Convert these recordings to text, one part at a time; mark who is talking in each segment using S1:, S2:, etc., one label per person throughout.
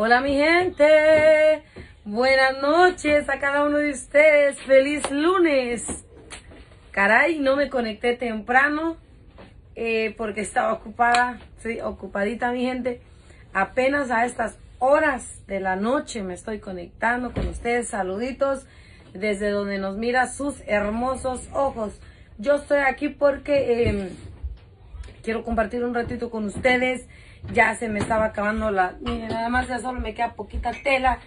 S1: Hola mi gente, buenas noches a cada uno de ustedes, feliz lunes. Caray, no me conecté temprano eh, porque estaba ocupada, sí, ocupadita mi gente. Apenas a estas horas de la noche me estoy conectando con ustedes, saluditos desde donde nos mira sus hermosos ojos. Yo estoy aquí porque eh, quiero compartir un ratito con ustedes. Ya se me estaba acabando la... Miren, además ya solo me queda poquita tela.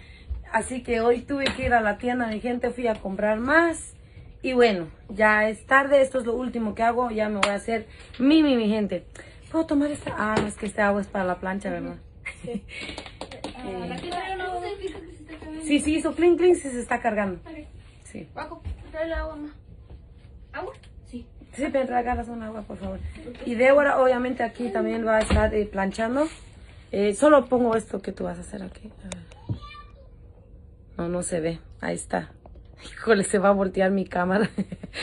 S1: Así que hoy tuve que ir a la tienda, mi gente, fui a comprar más. Y bueno, ya es tarde, esto es lo último que hago. Ya me voy a hacer mimi, mi gente. ¿Puedo tomar esta? Ah, no, es que este agua es para la plancha, ¿verdad? Sí. Eh, sí, sí, hizo clean, clean, sí se está cargando. Sí.
S2: Bajo, tráele agua, ma. ¿Agua? Sí.
S1: Traigas un agua, por favor. Y Débora, obviamente, aquí también va a estar eh, planchando. Eh, solo pongo esto que tú vas a hacer aquí. No, no se ve. Ahí está. Híjole, se va a voltear mi cámara.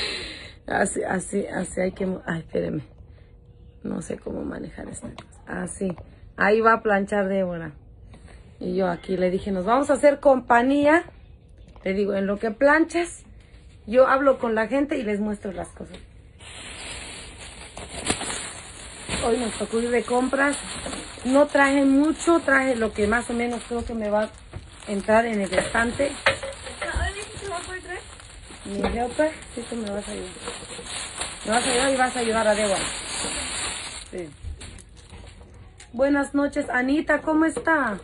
S1: así, así, así hay que... Ay, espéreme. No sé cómo manejar esta cosa. Así. Ahí va a planchar Débora. Y yo aquí le dije, nos vamos a hacer compañía. Le digo, en lo que planchas, yo hablo con la gente y les muestro las cosas. Hoy nos tocó ir de compras. No traje mucho, traje lo que más o menos creo que me va a entrar en el estante. Mi helper, sí, tú me vas a ayudar. Me vas a ayudar y vas a ayudar a Débora. Sí. Buenas noches, Anita, ¿cómo está?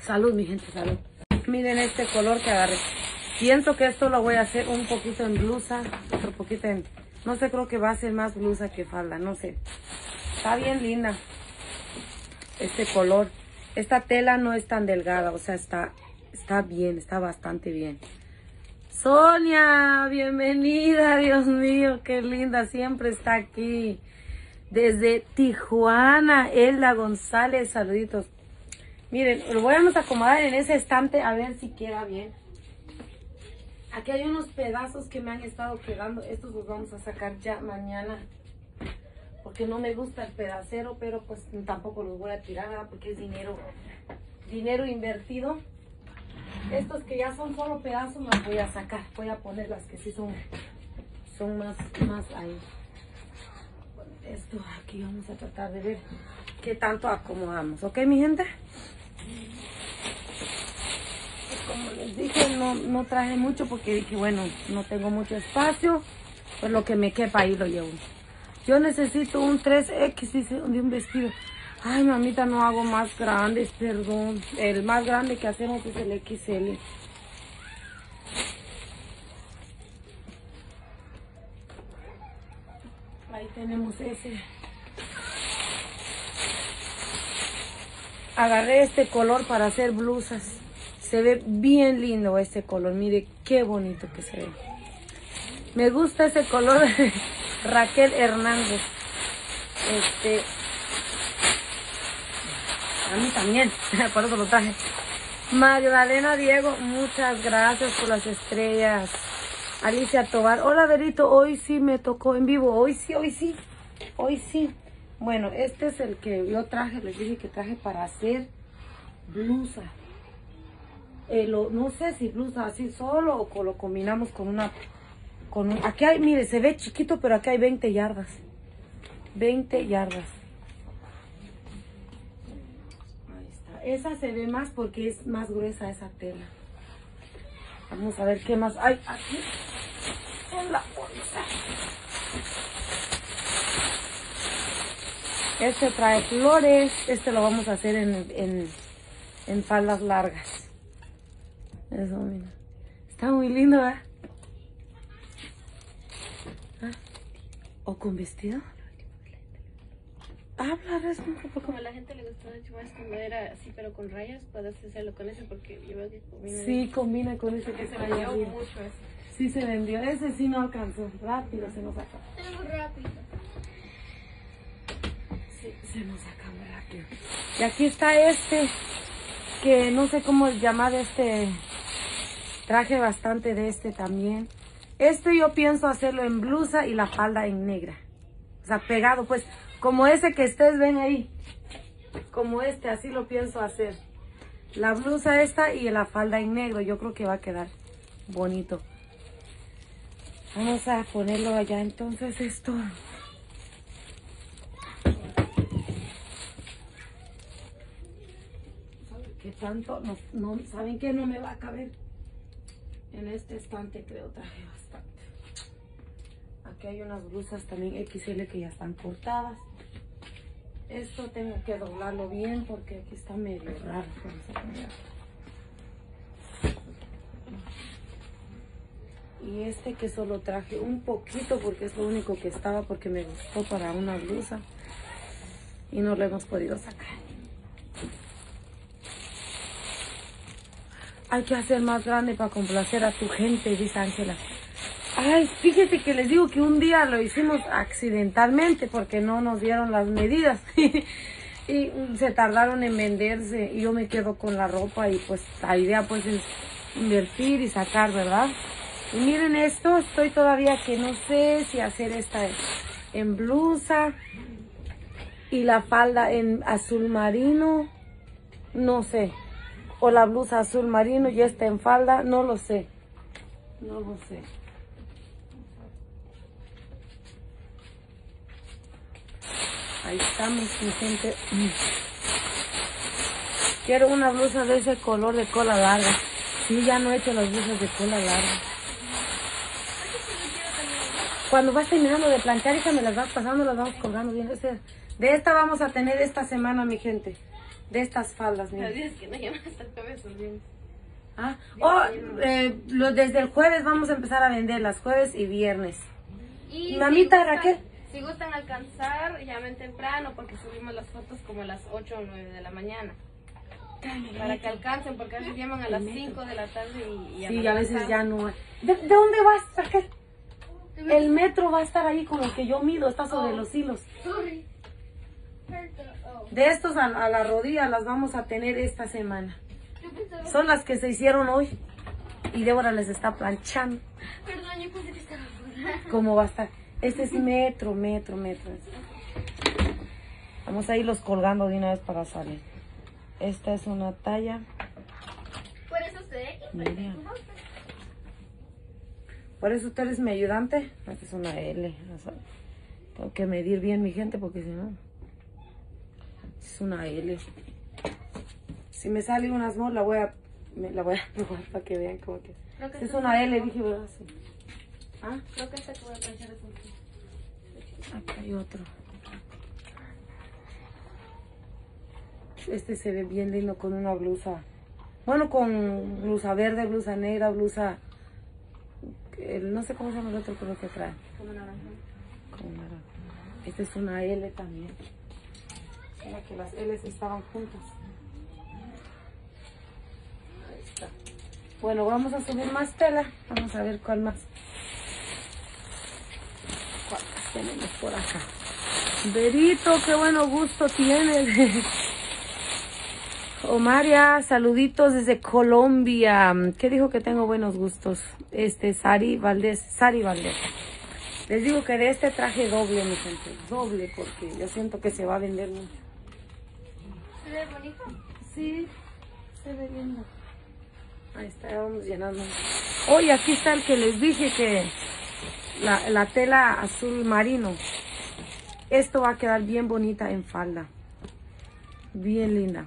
S1: Salud, mi gente, salud. Miren este color que agarré. Pienso que esto lo voy a hacer un poquito en blusa, otro poquito en... No sé, creo que va a ser más blusa que falda, no sé. Está bien linda este color. Esta tela no es tan delgada, o sea, está, está bien, está bastante bien. Sonia, bienvenida, Dios mío, qué linda, siempre está aquí. Desde Tijuana, Elda González, saluditos. Miren, lo voy a acomodar en ese estante a ver si queda bien. Aquí hay unos pedazos que me han estado quedando. Estos los vamos a sacar ya mañana. Porque no me gusta el pedacero, pero pues tampoco los voy a tirar, ¿verdad? Porque es dinero, dinero invertido. Estos que ya son solo pedazos los voy a sacar. Voy a poner las que sí son, son más, más ahí. Esto aquí vamos a tratar de ver qué tanto acomodamos. ¿Ok, mi gente? Como les dije, no, no traje mucho porque dije, bueno, no tengo mucho espacio. Pues lo que me quepa ahí lo llevo. Yo necesito un 3X de un vestido. Ay, mamita, no hago más grandes, perdón. El más grande que hacemos es el XL. Ahí tenemos ese. Agarré este color para hacer blusas. Se ve bien lindo este color. Mire qué bonito que se ve. Me gusta ese color. Raquel Hernández. Este. A mí también. Por eso lo traje. Magdalena Diego, muchas gracias por las estrellas. Alicia Tobar. Hola, Verito. Hoy sí me tocó en vivo. Hoy sí, hoy sí. Hoy sí. Bueno, este es el que yo traje. Les dije que traje para hacer blusa. Eh, lo, no sé si blusa así solo o lo combinamos con una... Con aquí hay, mire, se ve chiquito, pero aquí hay 20 yardas. 20 yardas. Ahí está. Esa se ve más porque es más gruesa esa tela. Vamos a ver qué más hay aquí en la bolsa. Este trae flores. Este lo vamos a hacer en, en, en faldas largas. Eso, mira. Está muy lindo, ¿verdad? ¿Ah? ¿O con vestido? Habla, res,
S2: Como a la gente le mucho más cuando era así, pero con rayas, puedes hacerlo con ese porque yo veo que combina.
S1: Sí, combina con ese
S2: que se vendió
S1: ahí.
S2: mucho ese.
S1: Sí se vendió. Ese sí no alcanzó. Rápido se nos acabó.
S2: Muy rápido.
S1: Y aquí está este, que no sé cómo llamar este. Traje bastante de este también. Este yo pienso hacerlo en blusa y la falda en negra. O sea, pegado, pues, como ese que ustedes ven ahí. Como este, así lo pienso hacer. La blusa esta y la falda en negro. Yo creo que va a quedar bonito. Vamos a ponerlo allá. Entonces esto... ¿Qué tanto? No, ¿Saben que no me va a caber? En este estante creo traje bastante. Aquí hay unas blusas también XL que ya están cortadas. Esto tengo que doblarlo bien porque aquí está medio raro. Y este que solo traje un poquito porque es lo único que estaba porque me gustó para una blusa. Y no lo hemos podido sacar. Hay que hacer más grande para complacer a tu gente, dice Ángela. Ay, fíjese que les digo que un día lo hicimos accidentalmente porque no nos dieron las medidas. y se tardaron en venderse y yo me quedo con la ropa y pues la idea pues es invertir y sacar, ¿verdad? Y miren esto, estoy todavía que no sé si hacer esta en blusa y la falda en azul marino, no sé o la blusa azul marino y esta en falda, no lo sé. No lo sé. Ahí estamos, mi gente. Quiero una blusa de ese color de cola larga. Sí, ya no he hecho las blusas de cola larga. Cuando vas terminando de planchar, hija, me las vas pasando, las vamos colgando bien. De esta vamos a tener esta semana, mi gente de estas faldas. Mira.
S2: que no hasta el jueves
S1: Ah, oh, eh, lo, desde el jueves vamos a empezar a vender, las jueves y viernes.
S2: Y
S1: Mamita Raquel.
S2: Si gustan alcanzar, llamen temprano porque subimos las fotos como a las 8 o 9 de la mañana. Para que alcancen, porque a veces llaman a las 5 de la tarde y,
S1: y Sí, a veces ya no hay. ¿De, dónde vas, Raquel? El metro va a estar ahí con que yo mido, está sobre oh. los hilos. Sorry. De estos a, la rodilla las vamos a tener esta semana. Son las que se hicieron hoy. Y Débora les está planchando.
S2: Perdón, yo pensé que estaba
S1: ¿Cómo va a estar? Este es metro, metro, metro. Vamos a irlos colgando de una vez para salir. Esta es una talla.
S2: ¿Por eso usted?
S1: ¿Por eso usted es mi ayudante? Esta es una L. Tengo que medir bien mi gente porque si no... Es una L. Si me sale una small, la voy a, me, la voy a probar para que vean cómo que es. Es una L, dije, ¿verdad? Sí.
S2: ¿Ah? Creo que esta que voy a planchar es un
S1: Acá hay otro. Este se ve bien lindo con una blusa. Bueno, con blusa verde, blusa negra, blusa... El, no sé cómo se llama el otro color que trae.
S2: Como naranja.
S1: Como naranja. Esta es una L también que las L's estaban juntas. Ahí está. Bueno, vamos a subir más tela. Vamos a ver cuál más. ¿Cuál tenemos por acá? Verito, qué bueno gusto tienes. Omaria, saluditos desde Colombia. ¿Qué dijo que tengo buenos gustos? Este, Sari Valdés, Sari Valdés. Les digo que de este traje doble, mi gente, doble, porque yo siento que se va a vender mucho.
S2: ¿Se ve bonito?
S1: Sí, se ve lindo. Ahí está, vamos llenando. Hoy aquí está el que les dije que la, la tela azul marino. Esto va a quedar bien bonita en falda. Bien linda.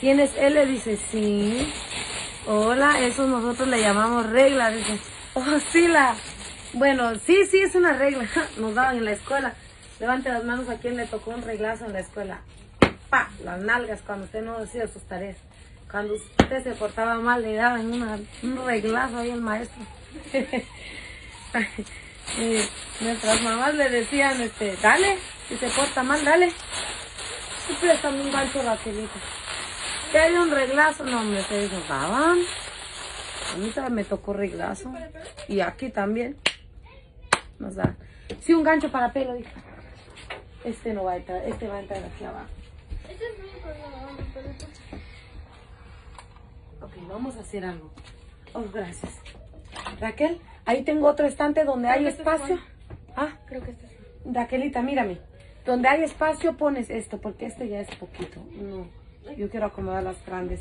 S1: ¿Tienes L? Dice, sí. Hola, eso nosotros le llamamos regla. Dice, oh, sí, la... Bueno, sí, sí, es una regla. Nos daban en la escuela. Levante las manos a quien le tocó un reglazo en la escuela las nalgas cuando usted no hacía sus tareas. Cuando usted se portaba mal, le daban un reglazo ahí al maestro. y nuestras mamás le decían, este, dale, si se porta mal, dale. Y préstame un gancho Raquelita. Que hay un reglazo, no, me se daban. A mí también me tocó reglazo. Y aquí también. Nos da. Sí, un gancho para pelo, hija. Este no va a entrar, este va a entrar aquí abajo. Ok, vamos a hacer algo. Oh, gracias. Raquel, ahí tengo otro estante donde hay
S2: este es
S1: espacio. Ah,
S2: Creo que este es.
S1: Raquelita, mírame. Donde hay espacio pones esto, porque este ya es poquito. No, yo quiero acomodar las grandes.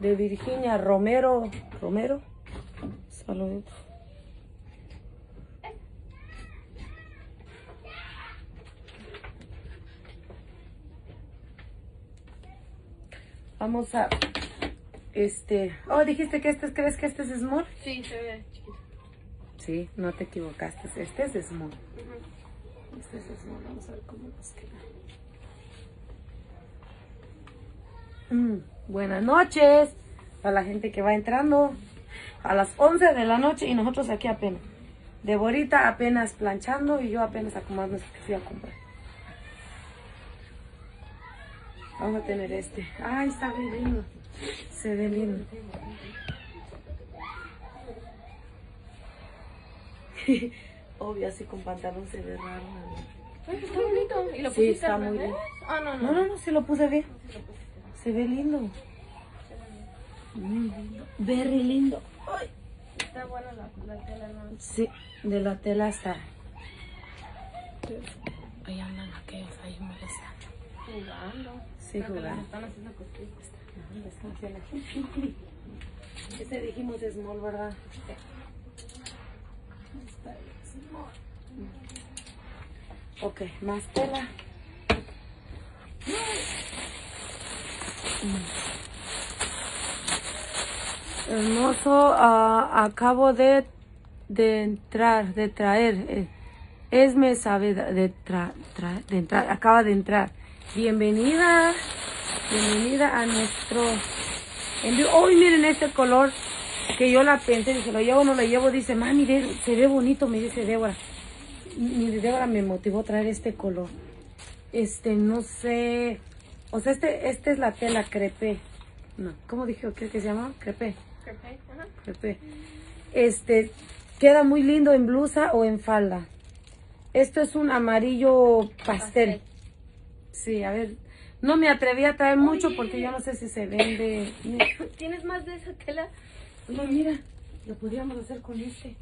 S1: De Virginia Romero. Romero. Saluditos. Vamos a, este, oh, dijiste que este, es- ¿crees que este es small?
S2: Sí, se ve chiquito.
S1: Sí, no te equivocaste, este es small. Este es small, vamos a ver cómo nos queda. Mm, buenas noches a la gente que va entrando a las 11 de la noche y nosotros aquí apenas. Deborita apenas planchando y yo apenas acomodando que fui a comprar. Vamos a tener este. Ay, está bien lindo. Se ve lindo. Obvio, así con pantalón se ve raro.
S2: Ay, está bonito. ¿Y lo
S1: Sí, está muy bien.
S2: Ah, no,
S1: No,
S2: no.
S1: no, no, sí lo puse bien.
S2: Sí lo pusiste.
S1: Se ve lindo. Lindo. Very lindo. Ay.
S2: Está buena la, la tela, ¿no?
S1: Sí, de la tela está. Ahí andan aquellos ahí molestando.
S2: Jugando.
S1: Sí, jugando.
S2: están haciendo cosquillas.
S1: Ese dijimos small, ¿verdad? Ok, más tela. Hermoso, ah, acabo de, de entrar, de traer. eh, Esme sabe de, tra- tra- de entrar, acaba de entrar. Bienvenida, bienvenida a nuestro envío. Hoy miren este color que yo la pensé, dije, lo llevo o no lo llevo. Dice, mami, se ve bonito, me dice Débora. Mi Débora me motivó a traer este color. Este, no sé. O sea, este, este es la tela crepe. No, ¿cómo dije? ¿Qué, qué se llama? Crepe.
S2: Crepe, ajá.
S1: Crepe. Este, queda muy lindo en blusa o en falda. Esto es un amarillo pastel.
S2: Pastel.
S1: Sí, a ver. No me atreví a traer mucho porque yo no sé si se vende.
S2: ¿Tienes más de esa tela?
S1: Oye, mira, lo podríamos hacer con este.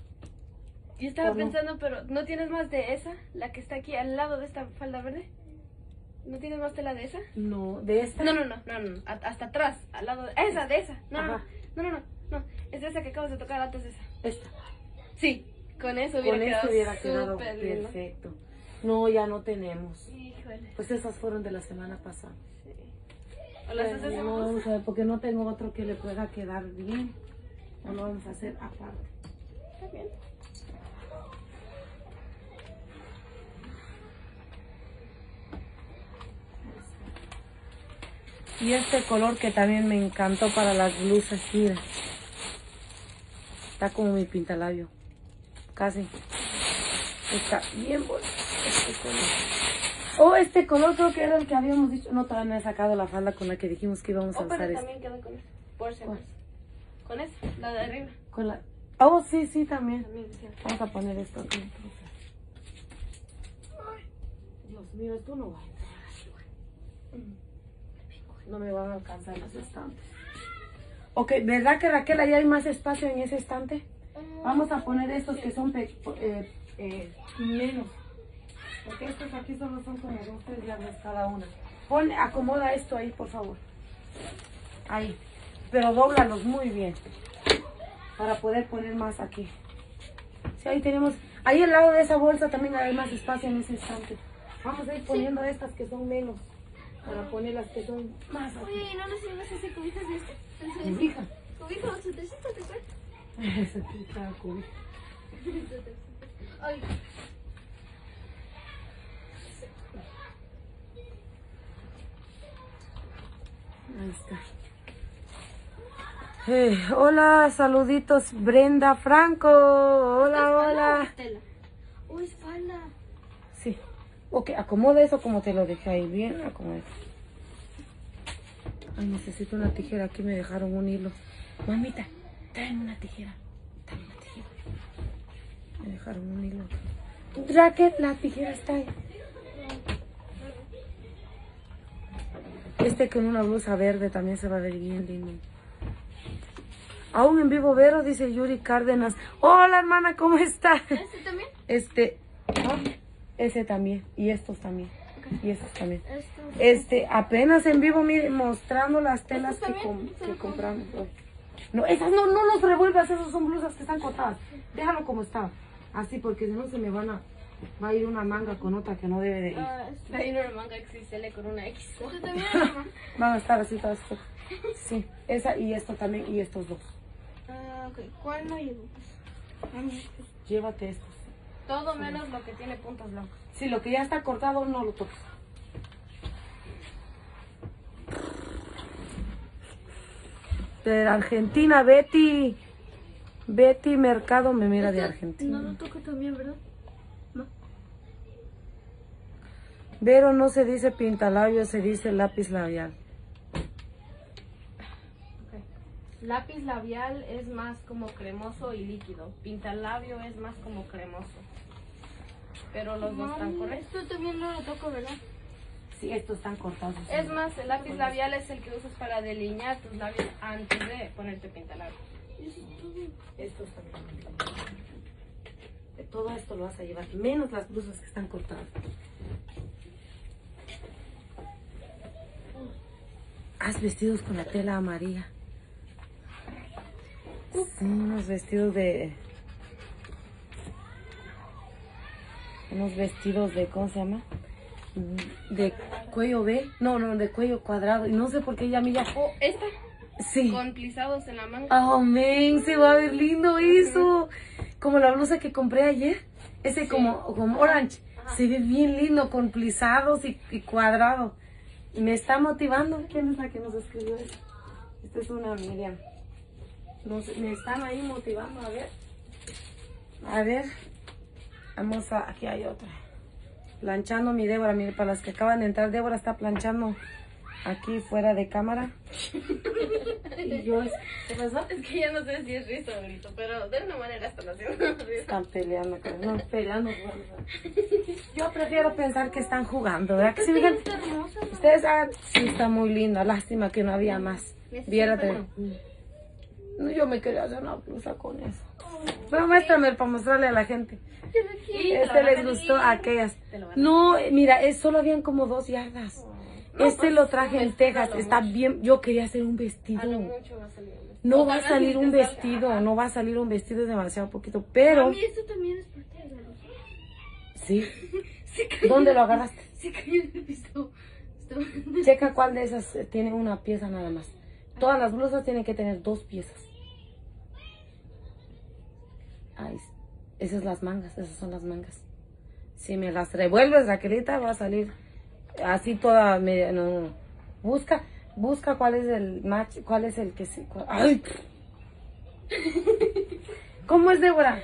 S2: Yo estaba pensando, pero ¿no tienes más de esa? La que está aquí al lado de esta falda verde. ¿No tienes más tela de esa?
S1: No, de esta.
S2: No, no, no, no, no. a- Hasta atrás, al lado de esa, de esa. No, no, no, no, no, no. Es de esa que acabas de tocar antes de esa.
S1: Esta.
S2: Sí, con eso hubiera
S1: Con
S2: quedado
S1: hubiera quedado perfecto. No, ya no tenemos.
S2: Híjole.
S1: Pues esas fueron de la semana pasada.
S2: Sí. ¿O las
S1: no vamos a ver, porque no tengo otro que le pueda quedar bien. O lo vamos a hacer aparte.
S2: Está bien.
S1: Y este color que también me encantó para las blusas, mira. Está como mi pintalabio. Casi. Está bien bonito este color. Oh, este color creo que era el que habíamos dicho. No, todavía no he sacado la falda con la que dijimos que íbamos a
S2: Oh,
S1: usar
S2: pero
S1: este.
S2: también queda con esa. Por si. Con esa, la de arriba.
S1: Con la... Oh, sí, sí, también.
S2: También decía.
S1: Vamos a poner esto aquí. entonces. Ay, Dios mío, esto no va a entrar. No me van a alcanzar los estantes. Ok, ¿verdad que Raquel ahí hay más espacio en ese estante? Vamos a poner estos que son eh, eh, menos. Porque estos aquí solo son como dos, tres yardas cada una. Pon, acomoda esto ahí, por favor. Ahí. Pero dóblalos muy bien. Para poder poner más aquí. Sí, ahí tenemos. Ahí al lado de esa bolsa también hay más espacio en ese estante. Vamos a ir poniendo estas que son menos. Para poner las que son más aquí.
S2: Oye, ¿no nos ibas a hacer cobijas de este?
S1: Cobija.
S2: Cobija o ¿te cuento?
S1: Esa aquí está cobija.
S2: Ay,
S1: Ahí está. Eh, hola, saluditos, Brenda Franco. Hola, hola.
S2: Tela. Oh, es falda.
S1: Sí. Ok, acomoda eso como te lo dejé ahí. Bien, acomoda. Ay, necesito una tijera. Aquí me dejaron un hilo. Mamita, tráeme una tijera. Tráeme una tijera. Me dejaron un hilo. Raquel, la tijera está ahí. Este con una blusa verde también se va a ver bien lindo. Aún en vivo Vero, dice Yuri Cárdenas. Hola hermana, ¿cómo está?
S2: ¿Este también?
S1: Este, ah, ese también. Y estos también. Y estos también. Este, apenas en vivo mire, mostrando las telas que, com- que compramos hoy. No, esas no, no los revuelvas, esos son blusas que están cortadas. Déjalo como está. Así, porque si no se me van a, va a ir una manga con otra que no debe de ir.
S2: Ah, este. Hay una manga XL con una X.
S1: Van a estar así todas. estas. Sí, esa y esto también y estos dos.
S2: Ah, ok. ¿Cuál no llevo? A mí.
S1: Llévate estos.
S2: Todo menos lo que tiene puntos blancos.
S1: Sí, lo que ya está cortado no lo toques. De Argentina, Betty. Betty Mercado me mira de Argentina.
S2: No lo toco también, ¿verdad? No.
S1: Vero no se dice pintalabios, se dice lápiz labial.
S2: Lápiz labial es más como cremoso y líquido. Pintalabio es más como cremoso. Pero los dos están correctos.
S3: Esto también no lo toco, ¿verdad?
S1: Sí, estos están cortados.
S2: Es más, el lápiz labial es el que usas para delinear tus labios antes de ponerte pintalabio.
S1: Estos también. Todo esto lo vas a llevar, menos las blusas que están cortadas. Haz vestidos con la tela amarilla. Sí, unos vestidos de... Unos vestidos de, ¿cómo se llama? De cuello B. No, no, de cuello cuadrado. Y no sé por qué ya mí ya...
S2: O esta,
S1: Sí.
S2: con plisados en la manga.
S1: Oh, men, se va a ver lindo eso. Como la blusa que compré ayer. Ese como, como orange. Se ve bien lindo con plisados y, y cuadrado. Me está motivando. ¿Quién es la que nos escribió eso? Esta es una Miriam. Nos- me están ahí motivando. A ver. A ver. Vamos a... Aquí hay otra. Planchando mi Débora. Mire, para las que acaban de entrar, Débora está planchando aquí fuera de cámara. Y yo... ¿Qué pasó?
S2: Es que ya no sé si es risa o grito, pero de una manera están haciendo risa.
S1: Están peleando, no, peleando. Yo prefiero pensar que están jugando, ¿verdad? Que.
S3: Está hermosa.
S1: Ustedes saben, sí está muy linda, lástima que no había más. Viérate. No, yo me quería hacer una blusa con eso. Pero muéstrame para mostrarle a la gente. Este les gustó a aquellas. No, eh, mira, es, solo habían como dos yardas. Este lo traje en Texas, está bien. Yo quería hacer un vestido.
S2: mucho va a salir.
S1: No va a salir un vestido, no va a salir un vestido es demasiado poquito, pero
S3: Mami, esto también es parte de la
S1: sí. ¿Dónde lo agarraste?
S3: se cayó en el piso.
S1: Checa cuál de esas eh, tiene una pieza nada más. Todas las blusas tienen que tener dos piezas. Ahí, esas las mangas, esas son las mangas. Si me las revuelves, Raquelita, va a salir así toda media. No, no. Busca, busca cuál es el match, cuál es el que sí. cuál- ¡Ay! ¿Cómo es, Débora?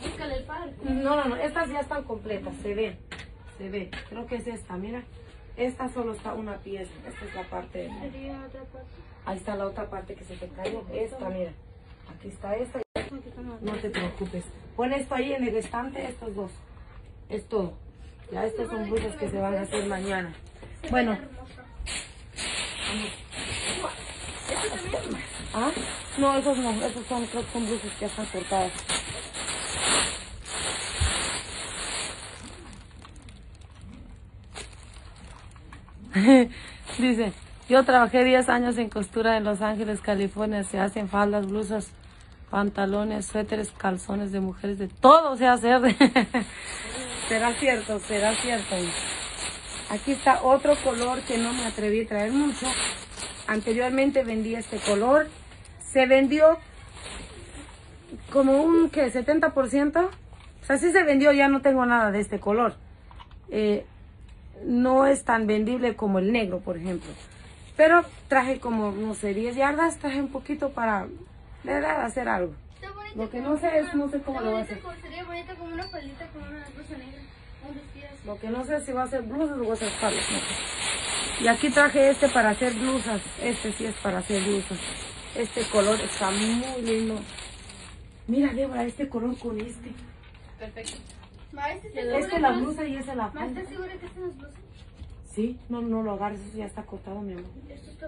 S3: Búscale el par.
S1: No, no, no, estas ya están completas, se ven, se ve. Creo que es esta, mira. Esta solo está una pieza, esta es la parte.
S3: Parte.
S1: Ahí está la otra parte que se te cayó. Esta, mira. Aquí está esta. No te preocupes. Pon esto ahí en el estante, estos dos. Es todo. Ya estas son blusas que se van a hacer mañana. Bueno. ¿Ah? No, esos no, esos son, creo que blusas que están cortadas. Dice, yo trabajé 10 años en costura en Los Ángeles, California. Se hacen faldas, blusas, pantalones, suéteres, calzones de mujeres, de todo se hace. será cierto, será cierto. Aquí está otro color que no me atreví a traer mucho. Anteriormente vendí este color. Se vendió como un que 70%. O sea, se vendió, ya no tengo nada de este color. Eh, no es tan vendible como el negro, por ejemplo. Pero traje como, no sé, 10 yardas, traje un poquito para, verdad, hacer algo. Lo que no sé es, no sé cómo lo voy a hacer.
S3: Sería bonito como una faldita con una blusa negra. Un vestido así.
S1: Lo que no sé es si va a ser blusas o va a ser sé. Y aquí traje este para hacer blusas. Este sí es para hacer blusas. Este color está muy lindo. Mira, Débora, este color con este.
S2: Perfecto.
S3: ¿estás
S1: Este
S3: segura
S1: la blusa y ese la
S3: Ma,
S1: falda.
S3: ¿estás segura que estas son las blusas?
S1: Sí, no, no lo agarres, eso ya está cortado, mi amor.
S3: Esto está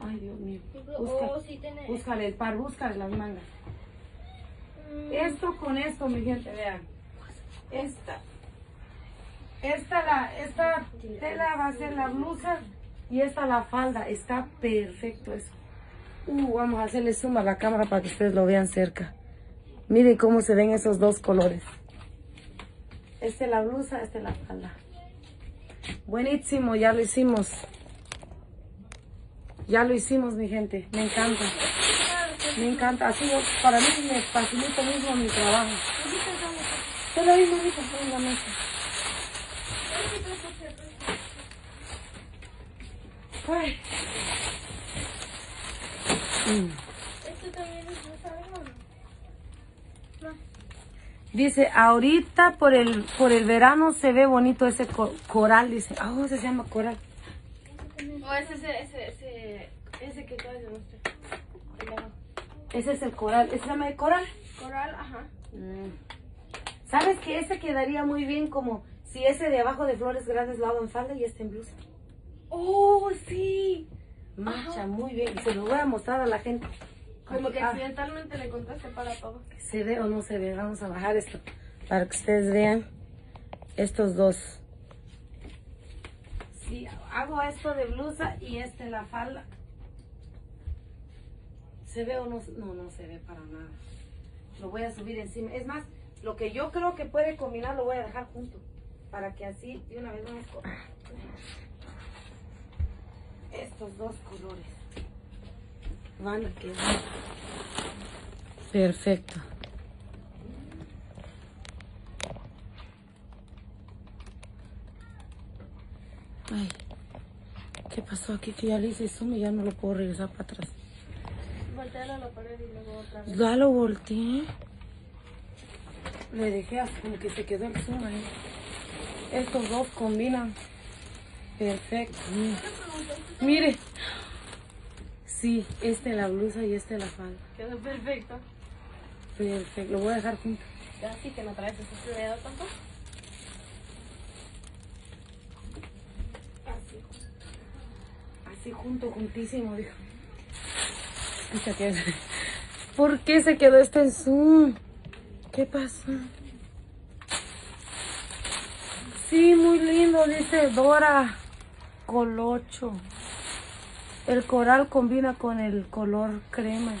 S1: Ay, Dios mío.
S3: Digo,
S1: Busca,
S3: Oh, sí tiene.
S1: búscale el par, búscale las mangas. Esto con esto, mi gente, vean. Esta. Esta, la, esta tela va a ser la blusa y esta la falda. Está perfecto eso. Uh, vamos a hacerle zoom a la cámara para que ustedes lo vean cerca. Miren cómo se ven esos dos colores. Esta es la blusa, esta es la falda. Buenísimo, ya lo hicimos. Ya lo hicimos, mi gente. Me encanta. Me encanta. Así para mí me facilita mismo mi trabajo. Te lo mismo en la mesa. Ay. Dice, ahorita por el por el verano se ve bonito ese co- coral, dice. Ah, oh, se llama coral.
S2: O ese, ese, ese, ese, ese que acabas de mostrar.
S1: Ese es el coral. ¿Ese se llama el coral?
S2: Coral, ajá.
S1: ¿Sabes que ese quedaría muy bien como si ese de abajo de flores grandes lo hago en falda y este en blusa?
S2: Oh, sí.
S1: Marcha muy bien. Se lo voy a mostrar a la gente.
S2: Como que
S1: Ah,
S2: accidentalmente le contaste para todo.
S1: ¿Se ve o no se ve? Vamos a bajar esto para que ustedes vean estos dos. Sí, hago esto de blusa y este la falda. ¿Se ve o no? No, no se ve para nada. Lo voy a subir encima. Es más, lo que yo creo que puede combinar lo voy a dejar junto. Para que así de una vez vamos con estos dos colores. Van a quedar perfecto. Ay, ¿qué pasó aquí? Que ya le hice zoom y ya no lo puedo regresar para atrás.
S2: Voltealo a la pared y luego otra vez.
S1: Ya lo volteé. Le dejé así como que se quedó el zoom ahí. Estos dos combinan. Perfecto. Mire. Sí, este la blusa y este la falda.
S2: Quedó perfecto.
S1: Perfecto. Lo voy a dejar junto.
S2: Ya sí que no traes ese dedo tampoco.
S1: Así. Así junto, juntísimo, dijo. Que- ¿Por qué se quedó este en Zoom? ¿Qué pasó? Sí, muy lindo, dice Dora Colocho. El coral combina con el color crema.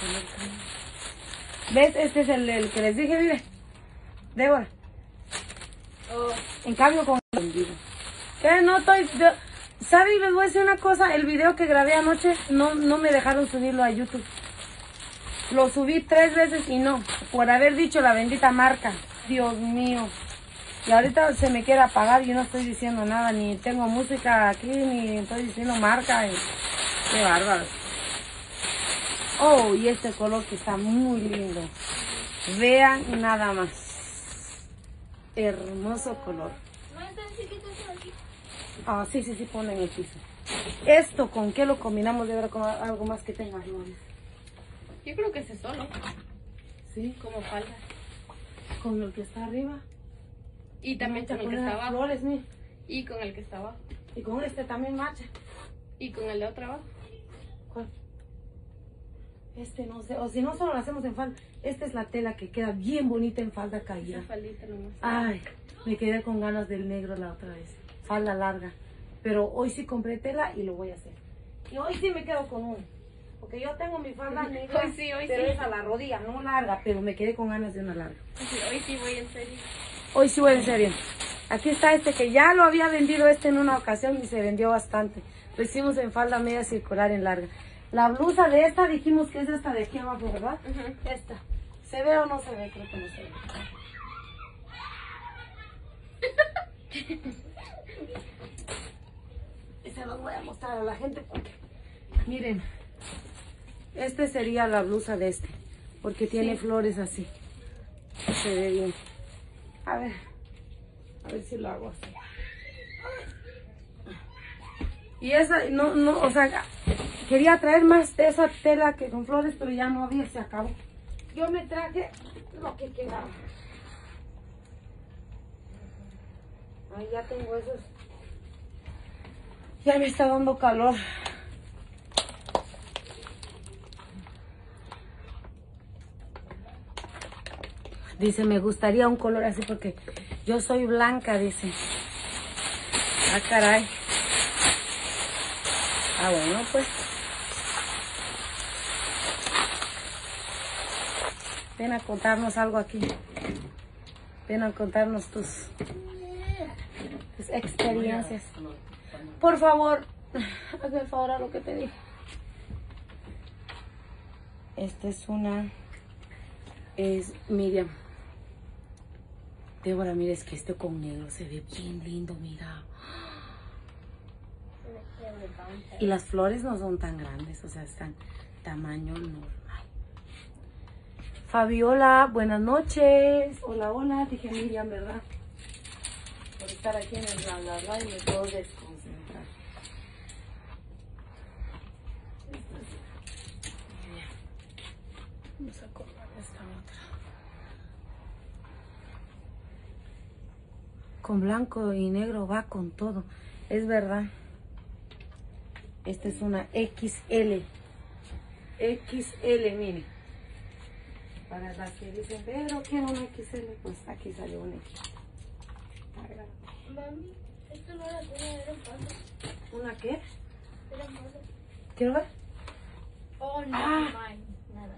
S1: Color crema. ¿Ves? Este es el, el que les dije, mire. Débora.
S2: Oh,
S1: En cambio con ¿Qué? No estoy... ¿Saben? Les voy a decir una cosa. El video que grabé anoche no, no me dejaron subirlo a YouTube. Lo subí tres veces y no. Por haber dicho la bendita marca. Dios mío. Y ahorita se me quiere apagar y yo no estoy diciendo nada. Ni tengo música aquí, ni estoy diciendo marca. Qué bárbaro. Oh, y este color que está muy lindo. Vean nada más. Hermoso color.
S3: No.
S1: Ah, sí, sí, sí, pone en el piso. Esto, ¿con qué lo combinamos? De verdad, con algo más que tenga flores.
S2: yo creo que ese solo.
S1: Sí,
S2: Como falda.
S1: con el que está arriba.
S2: Y también con el que está abajo.
S1: flores, mira.
S2: Y con el que está abajo.
S1: Y con este también marcha.
S2: Y con el de otro abajo.
S1: ¿Cuál? Este no sé, o si no solo lo hacemos en falda. Esta es la tela que queda bien bonita en falda caída.
S2: Esa faldita nomás.
S1: Ay, me quedé con ganas del negro la otra vez. Falda larga. Pero hoy sí compré tela y lo voy a hacer. Y hoy sí me quedo con uno. Porque yo tengo mi falda negra.
S2: Hoy sí, hoy
S1: pero
S2: sí.
S1: es a la rodilla, no larga, pero me quedé con ganas de una larga.
S2: Sí, hoy sí voy en serio.
S1: Hoy sí voy en serio. Aquí está este que ya lo había vendido este en una ocasión y se vendió bastante. Lo hicimos en falda media circular en larga. La blusa de esta dijimos que es esta de aquí abajo, ¿verdad? Esta. ¿Se ve o no se ve? Creo que no se ve. y se los voy a mostrar a la gente porque, miren, este sería la blusa de este, porque tiene flores así. Se ve bien. A ver, a ver si lo hago así. Y esa, no, no, o sea, quería traer más de esa tela que con flores, pero ya no había, se acabó. Yo me traje lo que quedaba. Ay, ya tengo esos. Ya me está dando calor. Dice, me gustaría un color así porque yo soy blanca, dice. Ah, caray. Ah, bueno, pues. Ven a contarnos algo aquí. Ven a contarnos tus, experiencias. Por favor, hazme el favor a lo que te dije. Esta es una. Es Miriam. Débora, mira, es que este con negro se ve bien lindo, mira. Y las flores no son tan grandes, o sea, están tamaño normal. Fabiola, buenas noches. Hola, hola, dije Miriam, ¿verdad? Estar aquí en el bla bla bla y me puedo desconcentrar. Vamos a cortar esta otra. Con blanco y negro va con todo. Es verdad. Esta es una XL. XL, mire. Para las que dicen, pero quiero una XL, pues aquí salió una XL.
S3: Mami, esto no era tuya, era un paso.
S1: ¿Una qué?
S3: Era un paso.
S1: Quiero ver.
S3: Oh, no,
S1: Ah.
S3: mine. Nada, nada.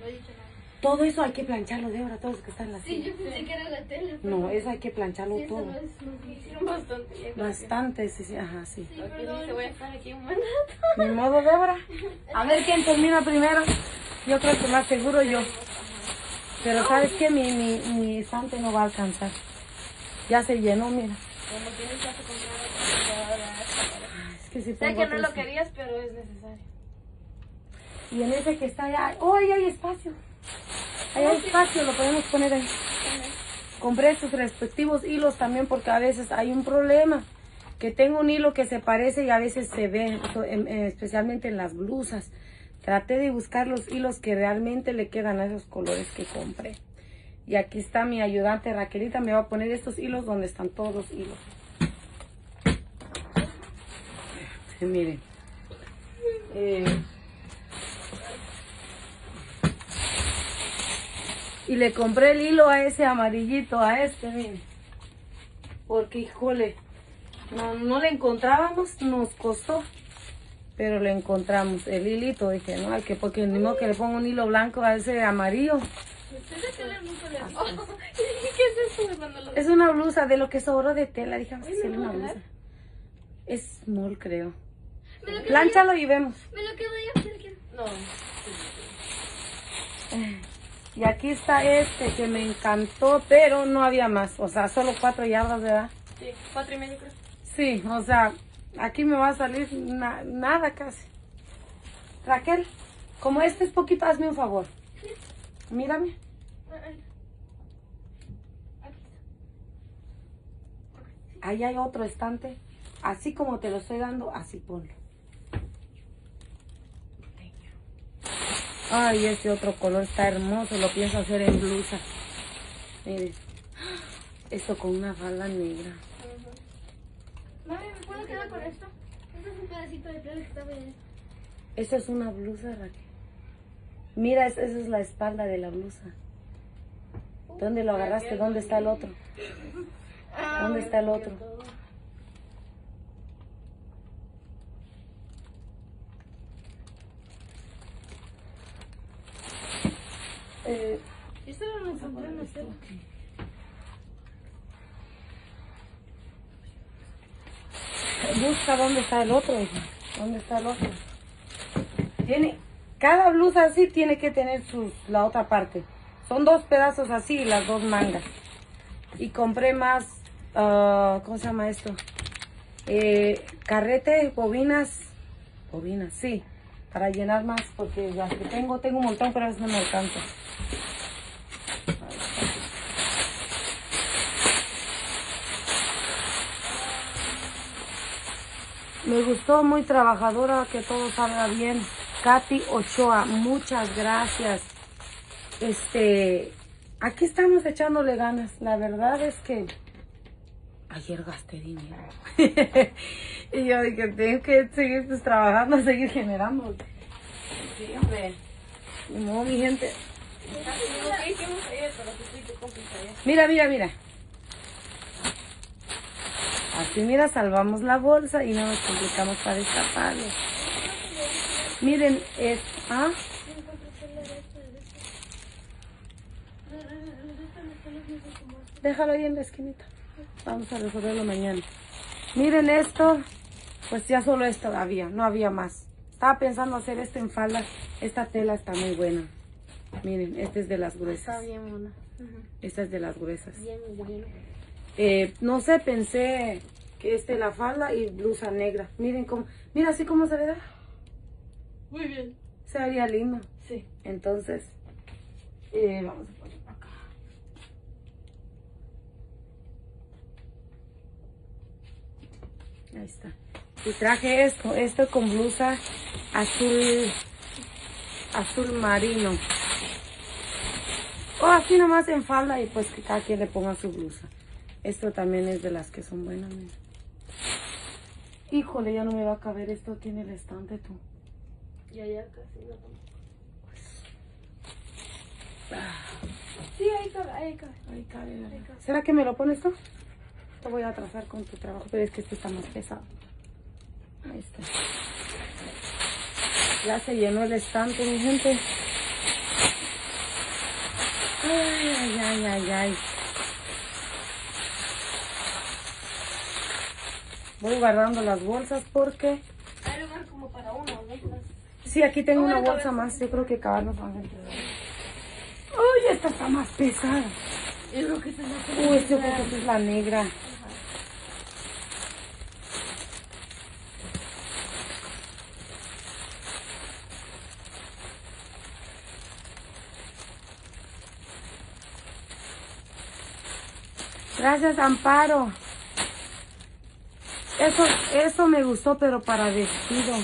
S3: No he dicho nada.
S1: Todo eso hay que plancharlo de ahora, todos los que están en la
S3: Sí, yo pensé que era la tele. pero
S1: No, eso hay que plancharlo
S3: sí,
S1: todo.
S3: no es no es-
S2: Hicieron bastante bien.
S1: Bastante, sí, sí, ajá, sí.
S3: Sí, perdón.
S2: dice, voy a estar aquí un momento.
S1: Ni modo, Débora. A ver quién termina primero. Yo creo que más seguro yo. Pero ¿sabes qué? Mi, mi, mi estante no va a alcanzar. Ya se llenó, mira.
S2: Como tienes ya que.
S1: Es que si
S2: Sé que no lo querías, pero es necesario.
S1: Y en ese que está allá, ¡oh, ahí hay espacio! Ahí hay espacio, lo podemos poner ahí. Compré sus respectivos hilos también porque a veces hay un problema. Que tengo un hilo que se parece y a veces se ve, especialmente en las blusas. Traté de buscar los hilos que realmente le quedan a esos colores que compré. Y aquí está mi ayudante Raquelita, me va a poner estos hilos donde están todos los hilos. Miren. Eh, Y le compré el hilo a ese amarillito, a este, miren. Porque, híjole, no, no le encontrábamos, nos costó. Pero le encontramos el hilito, dije, no, hay que, porque ni modo que le ponga un hilo blanco a ese amarillo.
S2: Oh, dije, ¿qué es
S1: una blusa de lo que sobró de tela, dijimos que hacerle una blusa. Es small, creo.
S3: Me lo quedo
S1: Plánchalo y vemos.
S3: Me lo quedo yo.
S2: No.
S1: Y aquí está este que me encantó, pero no había más. O sea, solo cuatro yardas, ¿verdad?
S2: Sí, cuatro y medio creo.
S1: Sí, o sea, aquí me va a salir na- nada casi. Raquel, como este es poquito, hazme un favor. Mírame. Ahí hay otro estante. Así como te lo estoy dando, así ponlo. Ay, este otro color está hermoso. Lo pienso hacer en blusa. Miren. Esto con una falda negra.
S3: Mami, ¿me puedo quedar con esto? Este es un pedacito de piel que está bien.
S1: Esta es una blusa, Raquel. Mira, es- esa es la espalda de la blusa. ¿Dónde lo agarraste? ¿Dónde está el otro? ¿Dónde está el otro? Eh,
S3: Esto no lo encontré en la tele.
S1: busca dónde está el otro, hija. ¿Dónde está el otro? Tiene, cada blusa así tiene que tener sus, la otra parte. Son dos pedazos así las dos mangas. Y compré más, ah, ¿cómo se llama esto? Eh, carrete, bobinas, bobinas, sí, para llenar más, porque las que tengo, tengo un montón, pero a veces no me alcanza. Me gustó, muy trabajadora, que todo salga bien. Katy Ochoa, muchas gracias. Este, aquí estamos echándole ganas. La verdad es que ayer gasté dinero. y yo dije, tengo que seguir pues, trabajando, seguir generando. Sí, hombre. No, mi gente. Mira, mira, mira. Así, mira, salvamos la bolsa y no nos complicamos para destaparlo. Miren, es... ¿Ah? Déjalo ahí en la esquinita. Vamos a resolverlo mañana. Miren esto. Pues ya solo esto había, no había más. Estaba pensando hacer esto en falda. Esta tela está muy buena. Miren, esta es de las gruesas.
S2: Está bien, mona.
S1: Esta es de las gruesas.
S2: Bien, bien.
S1: Eh, no sé, pensé que este la falda y blusa negra. Miren cómo, mira así como se ve.
S2: Muy bien.
S1: Se vería lindo.
S2: Sí.
S1: Entonces, eh, vamos a poner acá. Ahí está. Y traje esto, esto con blusa azul, azul marino. O así nomás en falda y pues que cada quien le ponga su blusa. Esto también es de las que son buenas. mira. Híjole, ya no me va a caber esto aquí en el estante tú.
S2: Y allá casi no.
S3: Sí, ahí cabe, ahí cabe.
S1: Ahí cabe, ¿verdad? ¿Será que me lo pones tú? Te voy a atrasar con tu trabajo, pero es que este está más pesado. Ahí está. Ya se llenó el estante, mi gente. Ay, ay, ay, ay, ay. Voy guardando las bolsas porque...
S2: Hay lugar como para uno, ¿no?
S1: Sí, aquí tengo una bolsa más. Yo creo que acabarnos van a entrar. Uy, esta está más pesada.
S2: Yo creo que esa es la
S1: Uy, yo creo que es la negra. Gracias, Amparo. Eso, eso me gustó, pero para vestido.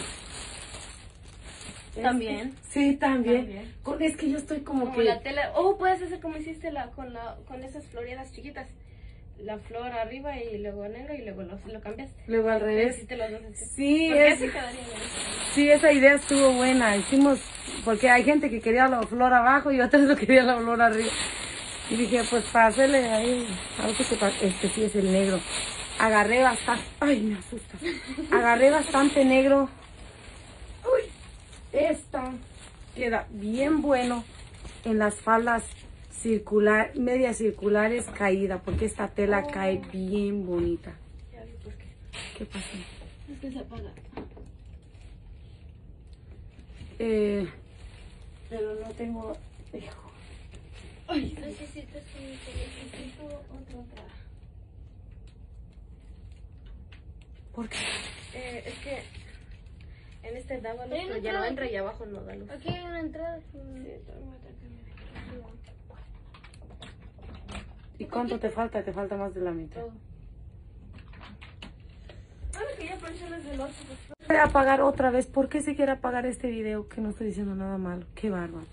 S2: También.
S1: Sí, también.
S2: También.
S1: Con- Es que yo estoy como,
S2: Como
S1: que...
S2: la tela. Oh, puedes hacer como hiciste la, con, la, con esas floreadas chiquitas. La flor arriba y luego negro y luego lo, lo cambias.
S1: Luego al revés.
S2: Hiciste los dos así.
S1: Sí, es, sí, esa idea estuvo buena. Hicimos, porque hay gente que quería la flor abajo y otros lo querían la flor arriba. Y dije, pues para hacerle ahí, a ver que este sí es el negro. Agarré bastante, ay, me asusta. Agarré bastante negro. Uy, esta queda bien bueno en las faldas circular, medias circulares caída, porque esta tela cae bien bonita.
S2: Ya vi por qué.
S1: ¿Qué pasó?
S2: Es que se apaga.
S1: Eh, pero no tengo. Hijo.
S3: Necesitas un necesito otra otra.
S1: ¿Por qué?
S2: Eh, es que en este daba luz, pero ya no entra y abajo no da luz.
S3: Aquí hay una entrada.
S2: Sí.
S1: ¿Y cuánto te falta? Te falta más de la mitad.
S2: Todo. Ahora que ya apareció las del 8,
S1: Voy a apagar otra vez. ¿Por qué se quiere apagar este video? Que no estoy diciendo nada malo. Qué bárbaro.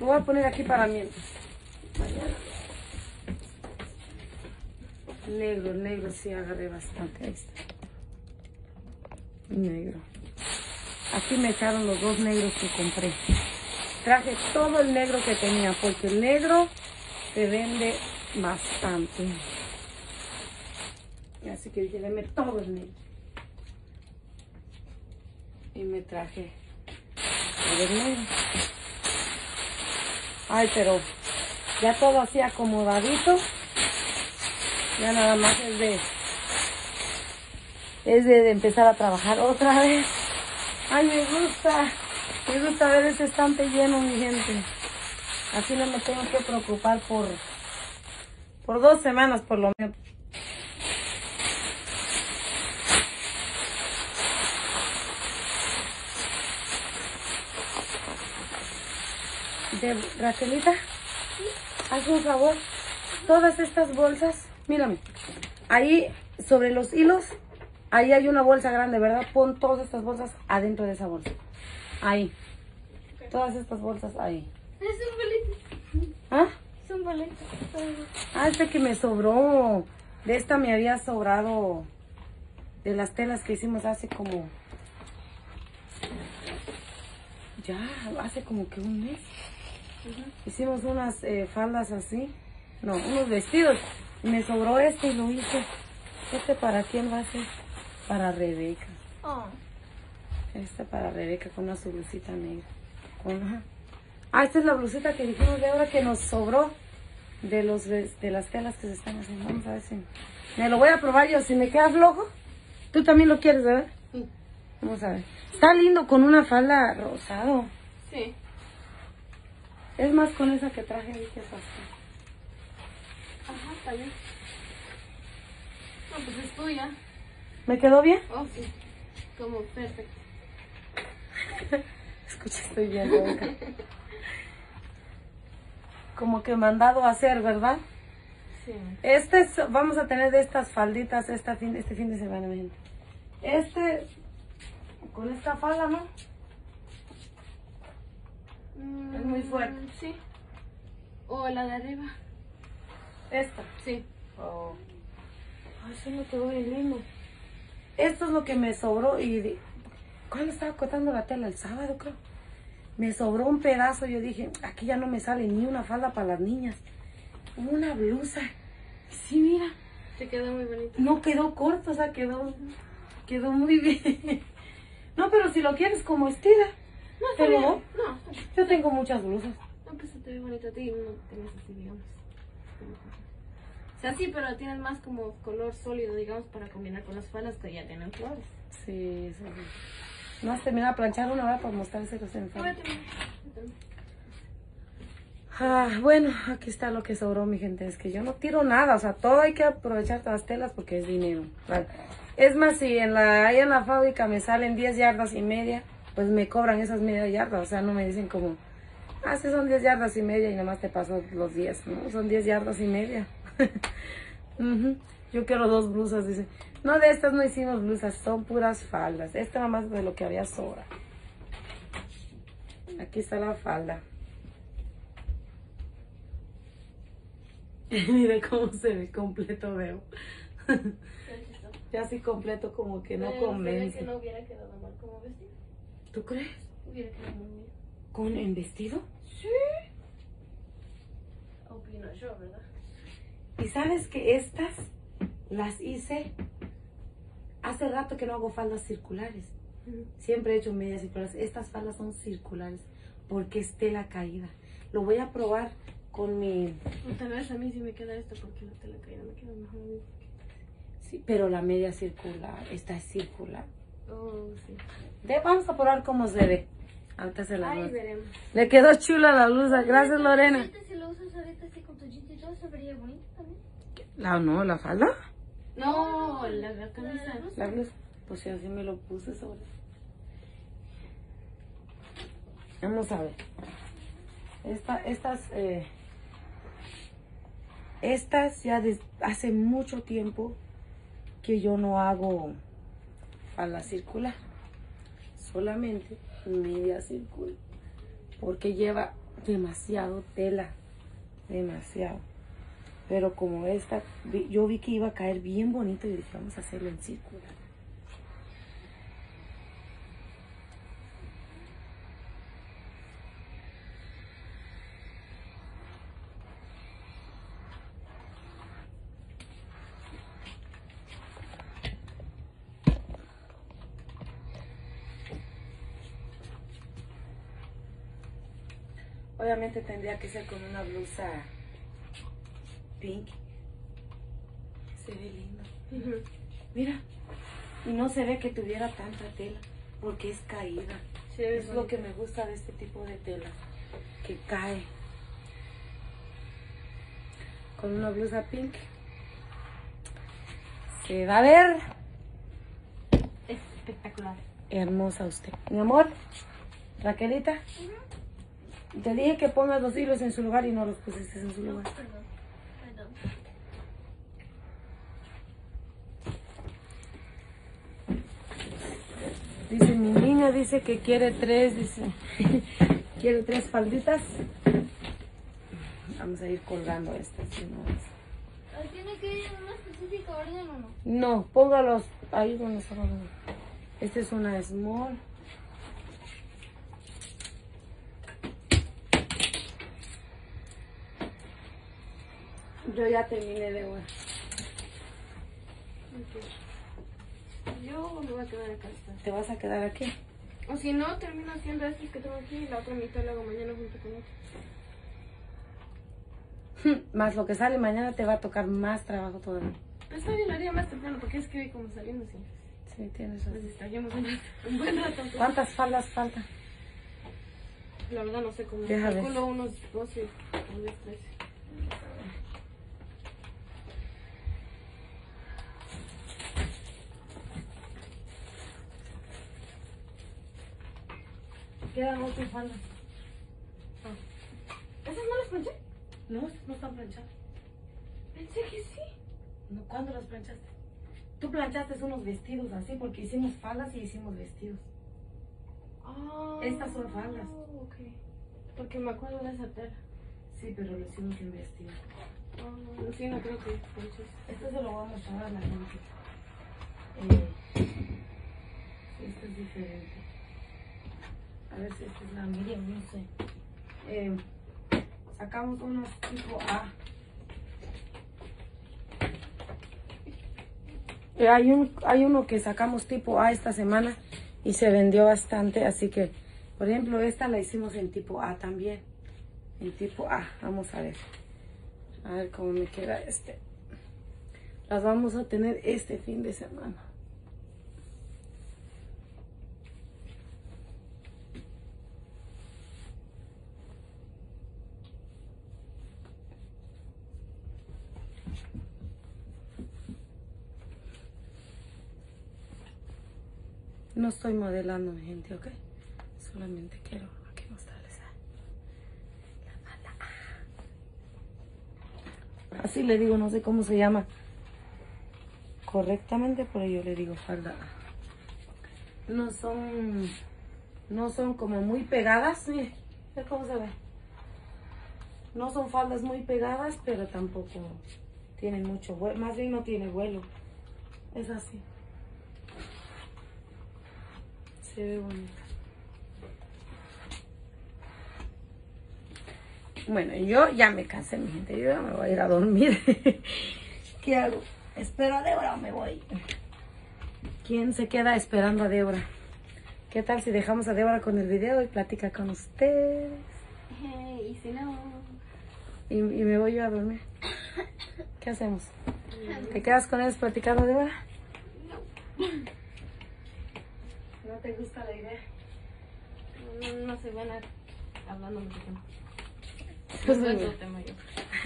S1: Lo voy a poner aquí para mientras. Negro, negro, sí, agarré bastante. Ahí está. Negro. Aquí me echaron los dos negros que compré. Traje todo el negro que tenía, porque el negro se vende bastante. Así que dije, todo el negro. Y me traje el negro. Ay, pero ya todo así acomodadito. Ya nada más es de es de empezar a trabajar otra vez. Ay, me gusta. Me gusta ver ese estante lleno, mi gente. Así no me tengo que preocupar por por dos semanas por lo menos. De Raquelita, haz un favor. Todas estas bolsas, mírame. Ahí, sobre los hilos, ahí hay una bolsa grande, ¿verdad? Pon todas estas bolsas adentro de esa bolsa. Ahí. Todas estas bolsas ahí.
S3: Es un boleto.
S1: ¿Ah?
S3: Es un boleto.
S1: Ah, este que me sobró. De esta me había sobrado de las telas que hicimos hace como... Ya, hace como que un mes. Hicimos unas eh, faldas así. No, unos vestidos. Me sobró este y lo hice. ¿Este para quién va a ser? Para Rebeca.
S3: Oh.
S1: Este para Rebeca con una su blusita negra. Con- ajá. Ah, esta es la blusita que dijimos de ahora que nos sobró de los de, de las telas que se están haciendo. Vamos a ver si me lo voy a probar yo. Si me queda flojo, tú también lo quieres, ¿verdad?
S2: Sí.
S1: Vamos a ver. Está lindo con una falda rosado.
S2: Sí.
S1: Es más con esa que traje ahí que es así.
S2: Ajá, está bien. No, pues es tuya.
S1: ¿Me quedó bien?
S2: Oh, sí. Como perfecto.
S1: Escucha, estoy bien. Como que mandado a hacer, ¿verdad?
S2: Sí.
S1: Este es, vamos a tener de estas falditas esta fin, este fin de semana, mi gente. Este, con esta falda, ¿no? Es muy fuerte.
S2: Mm, Sí. O la de arriba.
S1: Esta.
S2: Sí.
S1: Oh. Ay, me quedó bien lindo. Esto es lo que me sobró y... ¿Cuándo estaba cortando la tela? El sábado, creo. Me sobró un pedazo. Yo dije, aquí ya no me sale ni una falda para las niñas. Una blusa. Sí, mira.
S2: Te quedó muy bonito.
S1: No quedó corto, o sea, quedó, quedó muy bien. No, pero si lo quieres como estira,
S2: No,
S1: ¿te
S2: está bien. No.
S1: Yo tengo muchas blusas.
S2: No, pues se te ve bonito a ti y no tienes así, digamos. O sea, sí, pero tienes más como color sólido, digamos, para combinar con las faldas que ya tienen flores.
S1: Sí, sí. No has terminado de planchar una vez para mostrarse los en falda. Ah, bueno, aquí está lo que sobró, mi gente. Es que yo no tiro nada, o sea, todo hay que aprovechar las telas porque es dinero. ¿vale? Es más, si en la, ahí en la fábrica me salen 10 yardas y media, pues me cobran esas media yardas. O sea, no me dicen como, ah, sí son 10 yardas y media y nada más te paso los 10. No, son 10 yardas y media. Yo quiero dos blusas, dice. No, de estas no hicimos blusas, son puras faldas. Esta nada más de lo que había sobra. Aquí está la falda. Mire cómo se ve completo, veo. ya así completo como que no convence.
S2: que no hubiera quedado mal como vestido.
S1: ¿Tú crees?
S2: Hubiera quedado muy bien.
S1: ¿Con en vestido?
S2: Opino yo, ¿verdad?
S1: Y sabes que estas las hice hace rato que no hago faldas circulares. Siempre he hecho medias circulares. Estas faldas son circulares porque es tela caída. Lo voy a probar con mi...
S2: Tal vez a mí sí me queda esto porque la tela caída me queda mejor a mí.
S1: Sí, pero la media circular, esta es circular.
S2: Oh, sí.
S1: De, vamos a probar cómo se ve. Ahorita se la
S2: Ahí veremos.
S1: Le quedó chula la blusa. Gracias, Lorena.
S3: Ahorita si lo usas ahorita así con tu jean y todo, se vería bonito también.
S1: La, no, la falda.
S2: No, la, la camisa.
S1: La blusa. Pues sí, así me lo puse sobre. Vamos a ver. Esta, estas, eh, estas ya des- hace mucho tiempo que yo no hago falda circular. Solamente media circular. Porque lleva demasiado tela. Demasiado. Pero como esta, yo vi que iba a caer bien bonito y dije, vamos a hacerlo en círculo. Obviamente tendría que ser con una blusa pink. Se ve lindo. Mira, y no se ve que tuviera tanta tela porque es caída.
S2: Sí, es
S1: es lo que me gusta de este tipo de tela, que cae. Con una blusa pink. Se va a ver
S2: Espectacular.
S1: hermosa usted. Mi amor, Raquelita, te dije que pongas los hilos en su lugar y no los pusiste en su lugar.
S3: Perdón, perdón.
S1: Dice mi niña, dice que quiere tres, dice, quiere tres falditas. Vamos a ir colgando estas. una.
S3: Ahí tiene que ir una especie específica orden o no?
S1: No, póngalos ahí donde está. Esta es una small. Yo ya terminé de ver.
S2: Yo me voy a quedar acá.
S1: ¿Te vas a quedar aquí?
S2: O si no, termino haciendo estos que tengo aquí y la otra mitad la hago mañana junto con otro.
S1: Más lo que sale mañana te va a tocar más trabajo todavía.
S2: Pero está bien, lo haría más temprano porque es que hoy como saliendo siempre.
S1: Sí, tienes
S2: Pues
S1: razón.
S2: estaríamos un, un buen rato.
S1: ¿Cuántas faldas faltan?
S2: La verdad no sé cómo.
S1: Deja ver.
S2: Calculo unos 12, tal vez 13.
S1: Quedan ocho faldas.
S2: ¿Esas no las planché?
S1: No, no están planchadas.
S2: Pensé que sí.
S1: No, ¿Cuándo las planchaste? Tú planchaste unos vestidos así porque hicimos faldas y hicimos vestidos.
S2: Ah,
S1: Estas son faldas.
S2: Porque me acuerdo de esa tela.
S1: Sí, pero lo hicimos en vestido.
S2: Ah, sí, no creo que planches.
S1: Esto se lo voy a mostrar a la gente. Eh, esto es diferente. A ver si esta es la medium, no sé. Eh, sacamos unos tipo A. Eh, hay, un, hay uno que sacamos tipo A esta semana y se vendió bastante, así que, por ejemplo, esta la hicimos en tipo A también. En tipo A, vamos a ver. A ver cómo me queda este. Las vamos a tener este fin de semana. No estoy modelando, mi gente, ¿ok? Solamente quiero aquí mostrarles la falda. Así le digo, no sé cómo se llama correctamente, pero yo le digo falda. No son, no son como muy pegadas, mire, cómo se ve. No son faldas muy pegadas, pero tampoco tienen mucho vuelo, más bien no tiene vuelo. Es así. Se ve bonita. Bueno, yo ya me cansé, mi gente. Yo ya me voy a ir a dormir. ¿Qué hago? ¿Espero a Débora o me voy? ¿Quién se queda esperando a Débora? ¿Qué tal si dejamos a Débora con el video y platica con ustedes?
S2: y si no.
S1: Y, y me voy yo a dormir. ¿Qué hacemos? ¿Te quedas con ellos platicando, Débora? ¿No te gusta la idea?
S2: No, no se van a hablando mucho tiempo.
S1: Pues
S2: No encuentro tema yo.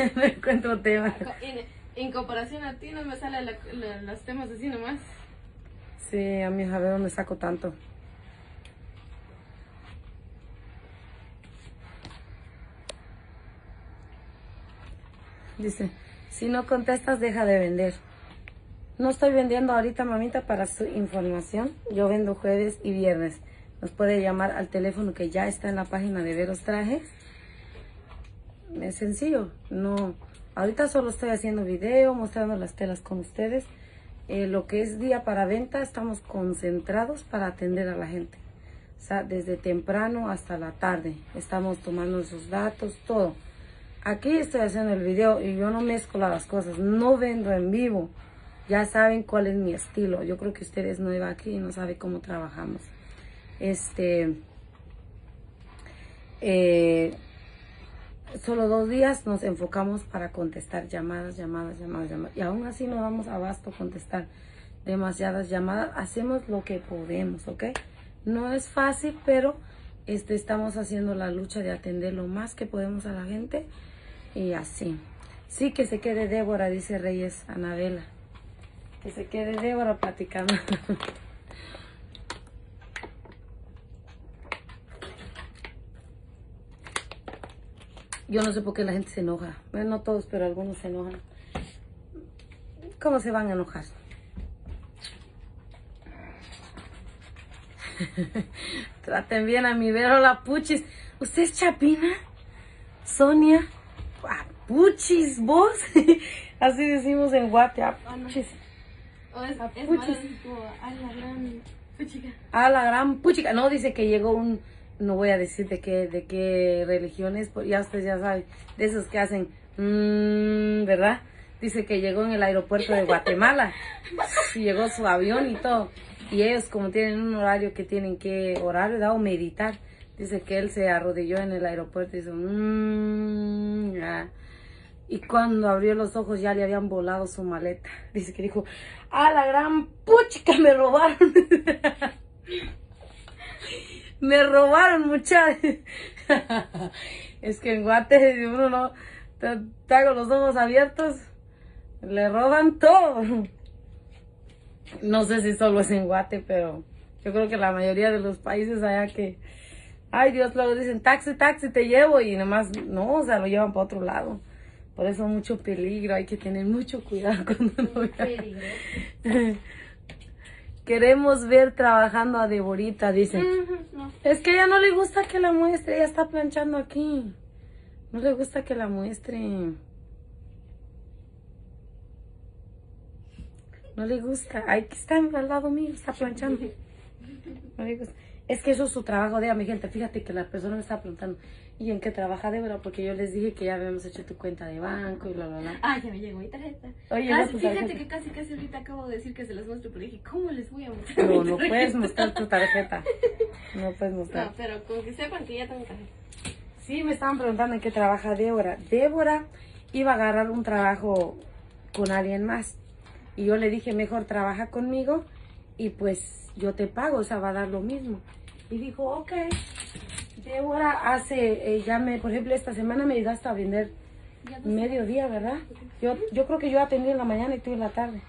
S1: no encuentro tema.
S2: En, en comparación a ti no me salen la, la- los temas así nomás.
S1: Sí, a mí a ver dónde saco tanto. Dice, si no contestas, deja de vender. No estoy vendiendo ahorita, mamita, para su información. Yo vendo jueves y viernes. Nos puede llamar al teléfono que ya está en la página de Veros Trajes. Es sencillo. No, ahorita solo estoy haciendo video, mostrando las telas con ustedes. Eh, lo que es día para venta, estamos concentrados para atender a la gente. O sea, desde temprano hasta la tarde. Estamos tomando esos datos, todo. Aquí estoy haciendo el video y yo no mezclo las cosas, no vendo en vivo. Ya saben cuál es mi estilo. Yo creo que ustedes no iban aquí y no saben cómo trabajamos. Este, eh, solo dos días nos enfocamos para contestar llamadas, llamadas, llamadas, llamadas. Y aún así no damos abasto contestar demasiadas llamadas. Hacemos lo que podemos, ¿ok? No es fácil, pero este, estamos haciendo la lucha de atender lo más que podemos a la gente. Y así. Sí, que se quede Débora, dice Reyes Anabela. Que se quede Débora platicando. Yo no sé por qué la gente se enoja. Bueno, no todos, pero algunos se enojan. ¿Cómo se van a enojar? Traten bien a mi Vero la Puchis. ¿Usted es Chapina? Sonia. Ah, Apuchis, vos. Así decimos en Guate, apuchis.
S2: O es, es
S1: Apuchis.
S2: malo, tipo, a la gran puchica.
S1: A la gran puchica. No, dice que llegó un, no voy a decir de qué, de qué religión es, ya ustedes ya saben, de esos que hacen, mm, ¿verdad? Dice que llegó en el aeropuerto de Guatemala. Y llegó su avión y todo. Y ellos como tienen un horario que tienen que orar, ¿verdad? O meditar. Dice que él se arrodilló en el aeropuerto y dice, mmm, ya. Y cuando abrió los ojos ya le habían volado su maleta. Dice que dijo, a la gran puchica me robaron. me robaron muchachos. es que en Guate uno no te, te hago los ojos abiertos, le roban todo. No sé si solo es en Guate, pero yo creo que la mayoría de los países allá que, ay Dios, luego dicen taxi, taxi, te llevo y nomás, no, o sea, lo llevan para otro lado. Por eso mucho peligro, hay que tener mucho cuidado cuando uno viaja. Queremos ver trabajando a Deborita, dice.
S2: No.
S1: Es que a ella no le gusta que la muestre, ella está planchando aquí. No le gusta que la muestre. No le gusta. Ay, que está al lado mío, está planchando. No le gusta. Es que eso es su trabajo de ella, mi gente. Fíjate que la persona me está preguntando, ¿y en qué trabaja Débora? Porque yo les dije que ya habíamos hecho tu cuenta de banco y bla, bla, bla.
S2: Ah, ya me llegó mi tarjeta.
S1: Oye,
S2: Casi-
S1: no, tu
S2: fíjate
S1: tarjeta.
S2: que casi, casi ahorita acabo de decir que se las muestro, pero dije, ¿cómo les voy a mostrar?
S1: No,
S2: mi
S1: no puedes mostrar tu tarjeta. No puedes mostrar.
S2: No, pero con que sepan que ya tengo tarjeta.
S1: Sí, me estaban preguntando en qué trabaja Débora. Débora iba a agarrar un trabajo con alguien más. Y yo le dije, mejor trabaja conmigo y pues yo te pago, o sea, va a dar lo mismo. Y dijo, ok. Débora hace, eh, ya me, por ejemplo, esta semana me ayudaste a vender mediodía, ¿verdad? Yo, yo creo que yo atendí en la mañana y tú en la tarde.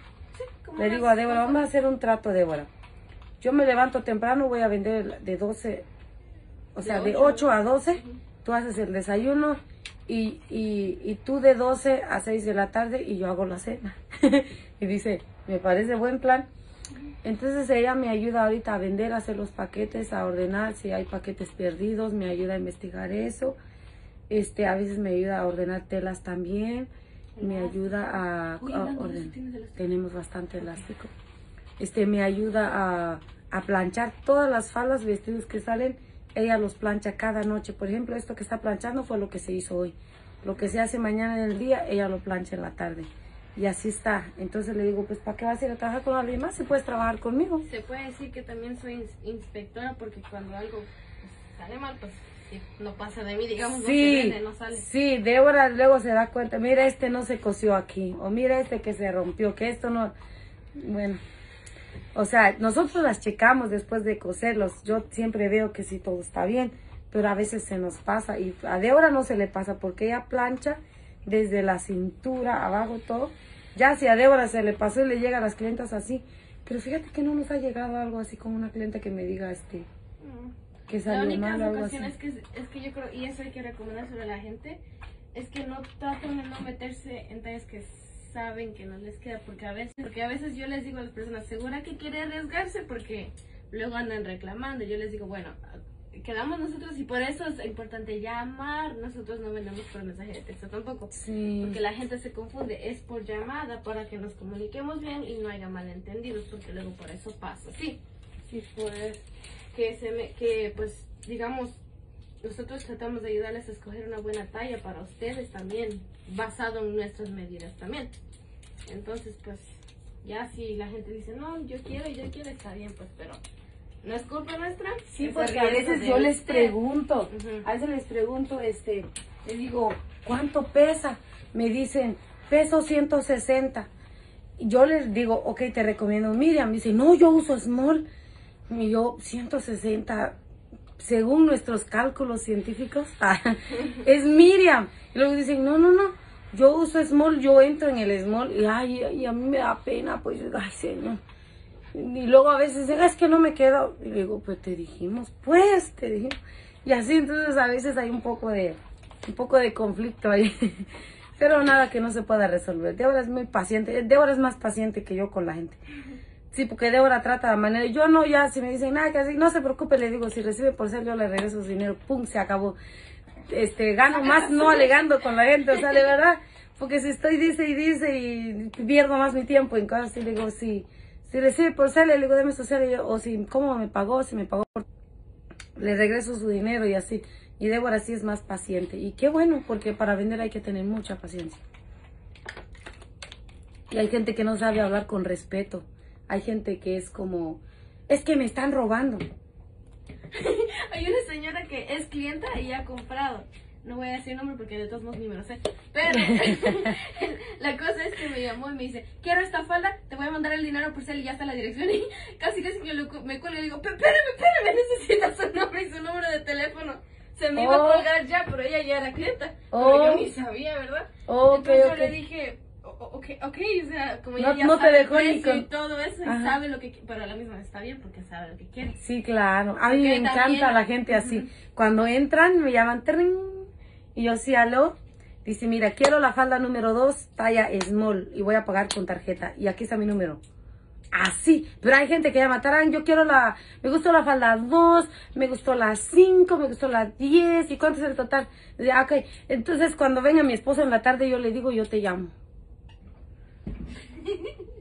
S1: Le digo a Débora, vamos a hacer un trato, Débora. Yo me levanto temprano, voy a vender de 12, o sea, de 8 a 12. Tú haces el desayuno y, y, y tú de 12 a 6 de la tarde y yo hago la cena. y dice, me parece buen plan. Entonces ella me ayuda ahorita a vender, a hacer los paquetes, a ordenar si hay paquetes perdidos, me ayuda a investigar eso. Este, a veces me ayuda a ordenar telas también, me ayuda a, ordenar. Tenemos bastante elástico. Este me ayuda a, a planchar todas las faldas, vestidos que salen. Ella los plancha cada noche. Por ejemplo, esto que está planchando fue lo que se hizo hoy. Lo que se hace mañana en el día, ella lo plancha en la tarde. Y así está. Entonces le digo, pues, ¿para qué vas a ir a trabajar con alguien más si puedes trabajar conmigo?
S2: Se puede decir que también soy ins- inspectora porque cuando algo pues, sale mal, pues no pasa de mí, digamos, no
S1: Sí,
S2: vende, no sale.
S1: sí, Débora luego se da cuenta, mira este no se cosió aquí, o mira este que se rompió, que esto no, bueno, o sea, nosotros las checamos después de coserlos, yo siempre veo que sí todo está bien, pero a veces se nos pasa, y a Débora no se le pasa porque ella plancha desde la cintura abajo todo, ya si a Débora se le pasó y le llega a las clientas así, pero fíjate que no nos ha llegado algo así como una clienta que me diga este,
S2: Mm.
S1: que
S2: La
S1: salió
S2: única
S1: mal algo así.
S2: es que, es que yo creo, y eso hay que recomendárselo a la gente, es que no traten de no meterse en tallas que saben que no les queda, porque a veces, porque a veces yo les digo a las personas, ¿segura que quiere arriesgarse? Porque luego andan reclamando, yo les digo, bueno, quedamos nosotros y por eso es importante llamar, nosotros no vendemos por mensaje de texto tampoco.
S1: Sí.
S2: Porque la gente se confunde, es por llamada para que nos comuniquemos bien y no haya malentendidos, porque luego por eso pasa. Sí, sí, pues que se me, que pues digamos, nosotros tratamos de ayudarles a escoger una buena talla para ustedes también, basado en nuestras medidas también. Entonces, pues ya si la gente dice, no, yo quiero, yo quiero, está bien, pues, pero no es culpa nuestra.
S1: Sí,
S2: es
S1: porque a veces yo les pregunto, a veces les pregunto, este, les digo, ¿cuánto pesa? Me dicen, peso 160. Y Yo les digo, ok, te recomiendo Miriam. Me dice, no, yo uso small. Y yo, 160, según nuestros cálculos científicos, es Miriam. Y luego dicen, no, no, no, yo uso small, yo entro en el small. Y ay, ay, a mí me da pena, pues, ay, señor. Y luego a veces es que no me quedo. Y digo, pues te dijimos, pues te dijimos. Y así entonces a veces hay un poco de, un poco de conflicto ahí. Pero nada que no se pueda resolver. Débora es muy paciente. Débora es más paciente que yo con la gente. Sí, porque Débora trata de manera. Yo no, ya, si me dicen nada que así, no se preocupe, le digo, si recibe por ser, yo le regreso su dinero, pum, se acabó. este, gano más no alegando con la gente, o sea, de verdad, porque si estoy dice y dice y pierdo más mi tiempo en cosas, le digo, si, si recibe por cel, le digo, deme su cel, o si, ¿cómo me pagó? Si me pagó por le regreso su dinero y así. Y Débora sí es más paciente. Y qué bueno, porque para vender hay que tener mucha paciencia. Y hay gente que no sabe hablar con respeto. Hay gente que es como, es que me están robando.
S2: Hay una señora que es clienta y ha comprado. No voy a decir nombre porque de todos modos ni me lo sé. Pero la cosa es que me llamó y me dice, quiero esta falda, te voy a mandar el dinero por cel y ya está la dirección. Y casi casi que me cuelgo y digo, espérame, espérame, necesito su nombre y su número de teléfono. Se me iba a
S1: Oh.
S2: colgar ya, pero ella ya era clienta.
S1: Oh.
S2: Pero yo ni sabía, ¿verdad?
S1: Ok,
S2: Entonces
S1: ok.
S2: yo le dije, "O- o- ok, ok, o sea, como
S1: No-
S2: ella ya
S1: no te dejó ni con-
S2: y todo eso, y sabe lo que, pero a la misma está bien porque sabe lo que quiere.
S1: Sí, claro. A mí me encanta
S2: también-
S1: la gente así. Cuando entran, me llaman y yo sí, aló. Dice, mira, quiero la falda número 2, talla small, y voy a pagar con tarjeta. Y aquí está mi número. Así. Pero hay gente que llama, Tarán, yo quiero la, me gustó la falda 2, me gustó la 5, me gustó la 10, ¿y cuánto es el total? Dice, ah, ok. Entonces, cuando venga mi esposo en la tarde, yo le digo, yo te llamo.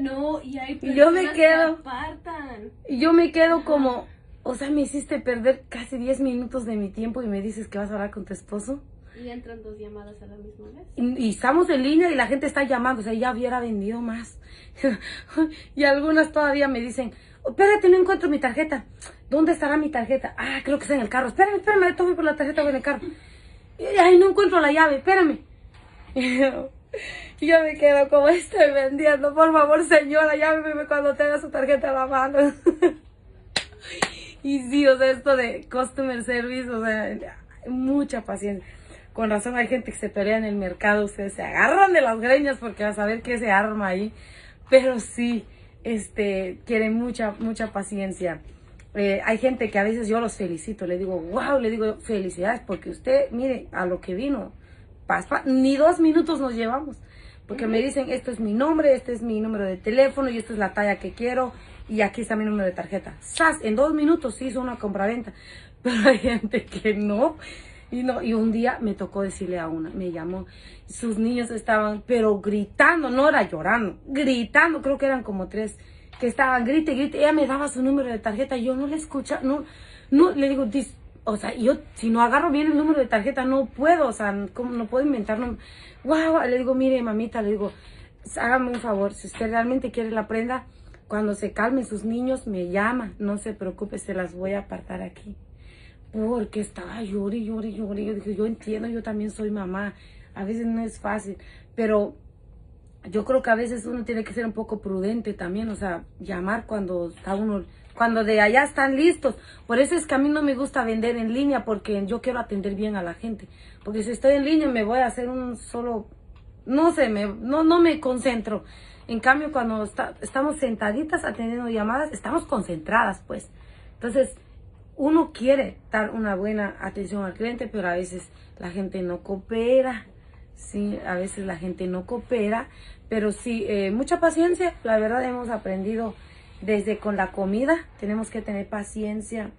S2: No, y hay
S1: Y yo me
S2: personas
S1: quedo.
S2: que apartan.
S1: Y yo me quedo como, o sea, me hiciste perder casi 10 minutos de mi tiempo y me dices que vas a hablar con tu esposo.
S2: Y entran dos llamadas a la misma vez.
S1: Y, y estamos en línea y la gente está llamando, o sea, ya hubiera vendido más. y algunas todavía me dicen, "Oh, espérate, no encuentro mi tarjeta. ¿Dónde estará mi tarjeta? Ah, creo que está en el carro. Espérame, espérame, tome por la tarjeta voy en el carro. Y, Ay, no encuentro la llave, espérame. Yo me quedo como estoy vendiendo. Por favor, señora, llámeme cuando tenga su tarjeta a la mano. Y sí, o sea, esto de customer service, o sea, mucha paciencia. Con razón hay gente que se pelea en el mercado, ustedes se agarran de las greñas porque a saber qué se arma ahí. Pero sí, este, quieren mucha, mucha paciencia. Eh, hay gente que a veces yo los felicito, le digo, wow, le digo, felicidades, porque usted, mire, a lo que vino, pas- pa- ni dos minutos nos llevamos. Porque me dicen, esto es mi nombre, este es mi número de teléfono y esta es la talla que quiero y aquí está mi número de tarjeta. ¡Sas! En dos minutos hizo una compraventa. Pero hay gente que no. Y no, y un día me tocó decirle a una, me llamó, sus niños estaban, pero gritando, no era llorando, gritando, creo que eran como tres, que estaban grite, grite, ella me daba su número de tarjeta, yo no le escucha, no, no, le digo, dis- o sea, yo si no agarro bien el número de tarjeta no puedo, o sea, ¿cómo no puedo inventar, no, wow, le digo, mire mamita, le digo, hágame un favor, si usted realmente quiere la prenda, cuando se calmen sus niños me llama, no se preocupe, se las voy a apartar aquí porque estaba llore, llore, llore. Yo dije, yo entiendo, yo también soy mamá. A veces no es fácil, pero yo creo que a veces uno tiene que ser un poco prudente también, o sea, llamar cuando está uno, cuando de allá están listos. Por eso es que a mí no me gusta vender en línea, porque yo quiero atender bien a la gente. Porque si estoy en línea me voy a hacer un solo, no sé, me, no, no me concentro. En cambio, cuando está- estamos sentaditas atendiendo llamadas, estamos concentradas, pues. Entonces, uno quiere dar una buena atención al cliente, pero a veces la gente no coopera. Sí, a veces la gente no coopera, pero sí, eh, mucha paciencia. La verdad hemos aprendido desde con la comida, tenemos que tener paciencia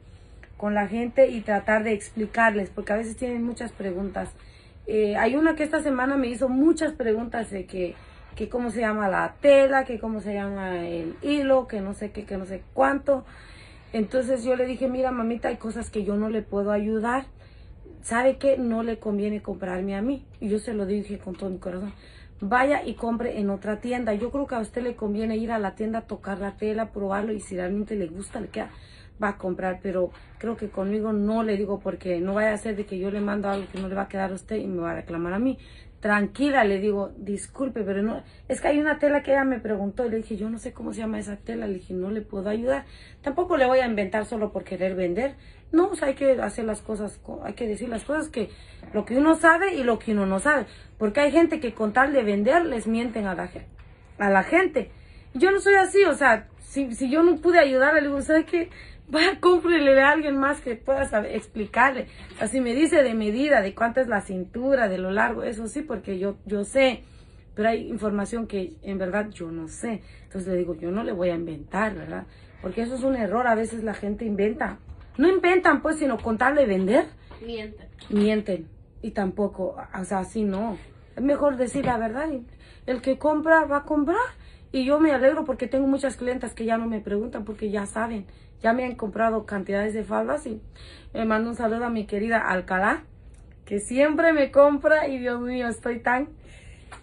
S1: con la gente y tratar de explicarles, porque a veces tienen muchas preguntas. Eh, hay una que esta semana me hizo muchas preguntas de que, que cómo se llama la tela, que cómo se llama el hilo, que no sé qué, que no sé cuánto. Entonces yo le dije, mira mamita, hay cosas que yo no le puedo ayudar. ¿Sabe qué? No le conviene comprarme a mí. Y yo se lo dije con todo mi corazón. Vaya y compre en otra tienda. Yo creo que a usted le conviene ir a la tienda, tocar la tela, probarlo y si realmente le gusta, le queda, va a comprar. Pero creo que conmigo no le digo porque no vaya a ser de que yo le mando algo que no le va a quedar a usted y me va a reclamar a mí. Tranquila, le digo, disculpe, pero no, es que hay una tela que ella me preguntó y le dije, yo no sé cómo se llama esa tela, le dije, no le puedo ayudar. Tampoco le voy a inventar solo por querer vender. No, o sea, hay que hacer las cosas, co- hay que decir las cosas que lo que uno sabe y lo que uno no sabe. Porque hay gente que con tal de vender les mienten a la, a la gente. Yo no soy así, o sea, si, si yo no pude ayudarle, le digo, ¿sabe qué? Vaya, cómprele a alguien más que pueda saber, explicarle. O sea, si me dice de medida, de cuánto es la cintura, de lo largo, eso sí, porque yo, yo sé. Pero hay información que en verdad yo no sé. Entonces le digo, yo no le voy a inventar, ¿verdad? Porque eso es un error. A veces la gente inventa. No inventan, pues, sino con tal de vender.
S2: Mienten.
S1: mienten y tampoco, o sea, así no. Es mejor decir la verdad. y El que compra va a comprar y yo me alegro porque tengo muchas clientas que ya no me preguntan porque ya saben, ya me han comprado cantidades de faldas y me mando un saludo a mi querida Alcalá que siempre me compra y Dios mío, estoy tan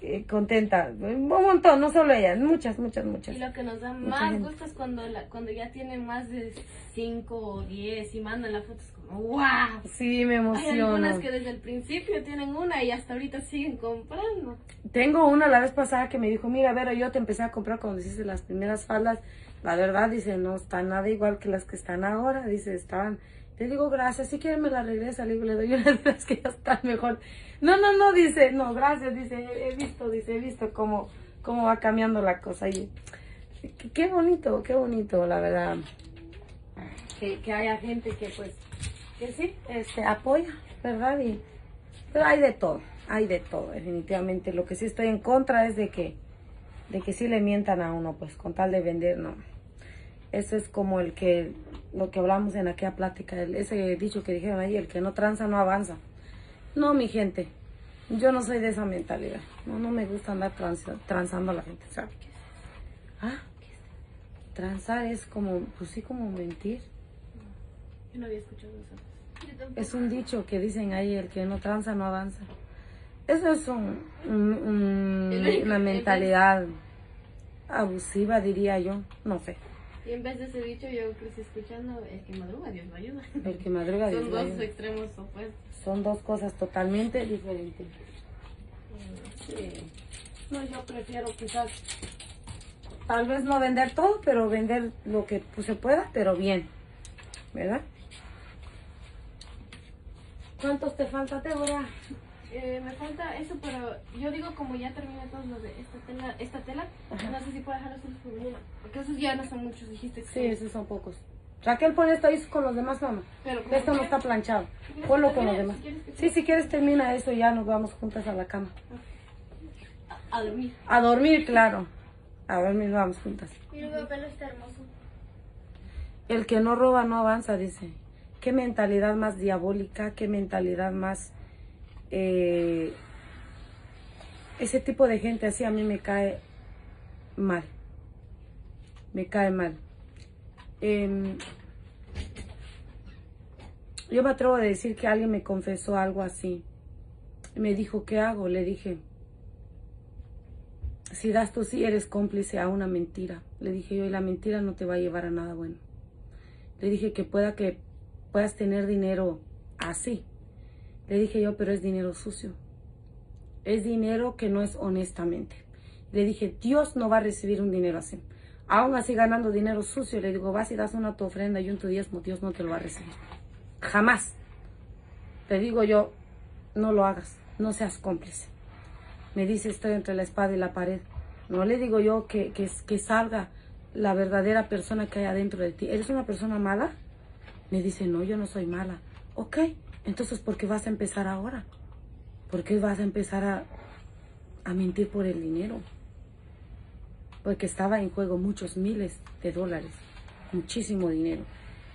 S1: eh, contenta. Un montón, no solo ella, muchas, muchas, muchas.
S2: Y lo que nos da
S1: Mucha
S2: más
S1: gente.
S2: gusto es cuando, la, cuando ya tienen más de 5 o 10 y mandan las fotos como ¡wow!
S1: Sí, me
S2: Hay
S1: emociono.
S2: algunas que desde el principio tienen una y hasta ahorita siguen comprando.
S1: Tengo una la vez pasada que me dijo, mira, Vera, yo te empecé a comprar cuando hiciste las primeras faldas. La verdad, dice, no está nada igual que las que están ahora. Dice, estaban... Le digo, gracias, si quiere me la regresa. Le digo, le doy unas de las que ya están mejor. No, no, no, dice, no, gracias, dice, he visto, dice, he visto cómo, cómo va cambiando la cosa. Y qué bonito, qué bonito, la verdad. Que, que haya gente que, pues, que sí, este, apoya, ¿verdad? Y, pero hay de todo, hay de todo, definitivamente. Lo que sí estoy en contra es de que, de que sí le mientan a uno, pues con tal de vender, no. Eso es como el que, lo que hablamos en aquella plática, el- ese dicho que dijeron ahí, el que no tranza no avanza. No, mi gente, yo no soy de esa mentalidad. No, no me gusta andar transa- transando a la gente, ¿sabe? Ah, transar es como, pues sí, como mentir.
S2: Yo no había escuchado eso.
S1: Es un dicho que dicen ahí, el que no tranza no avanza. Eso es un, una mentalidad abusiva, diría yo. No sé.
S2: Y en vez de ese dicho, yo crecí escuchando el que madruga, Dios lo ayuda.
S1: El que madruga Dios
S2: Son
S1: lo
S2: dos
S1: ayuda.
S2: extremos opuestos.
S1: Son dos cosas totalmente diferentes. Sí. No, yo prefiero quizás, tal vez no vender todo, pero vender lo que pues, se pueda, pero bien. ¿Verdad? ¿Cuántos te falta, Débora?
S2: Eh, me falta eso, pero yo digo como ya terminé todo lo de esta tela, esta tela no sé si puedo dejar los otros por mañana, porque esos ya no son muchos, dijiste que
S1: Sí,
S2: son-
S1: esos son pocos. Raquel, pon esto ahí con los demás, mamá.
S2: Pero
S1: Esto no está planchado.
S2: ¿Quieres
S1: Ponlo con los demás.
S2: Si quieres que
S1: Sí, si quieres termina eso y ya nos vamos juntas a la cama.
S2: a, a dormir.
S1: A dormir, claro. A dormir vamos juntas.
S3: Mi pelo está hermoso.
S1: El que no roba no avanza, dice. Qué mentalidad más diabólica, qué mentalidad más... eh, ese tipo de gente así a mí me cae mal. Me cae mal. Em, yo me atrevo a decir que alguien me confesó algo así. Me dijo, ¿qué hago? Le dije, si das tú sí eres cómplice a una mentira. Le dije yo, y la mentira no te va a llevar a nada bueno. Le dije que pueda que puedas tener dinero así. Le dije yo, pero es dinero sucio. Es dinero que no es honestamente. Le dije, Dios no va a recibir un dinero así. Aún así ganando dinero sucio, le digo, vas y das una tu ofrenda y un tu diezmo, Dios no te lo va a recibir. Jamás. Te digo yo, no lo hagas, no seas cómplice. Me dice, estoy entre la espada y la pared. No le digo yo que, que, salga la verdadera persona que hay adentro de ti. ¿Eres una persona mala? Me dice, no, yo no soy mala. Ok, entonces ¿por qué vas a empezar ahora? ¿Por qué vas a empezar a, a mentir por el dinero? Porque estaba en juego muchos miles de dólares, muchísimo dinero.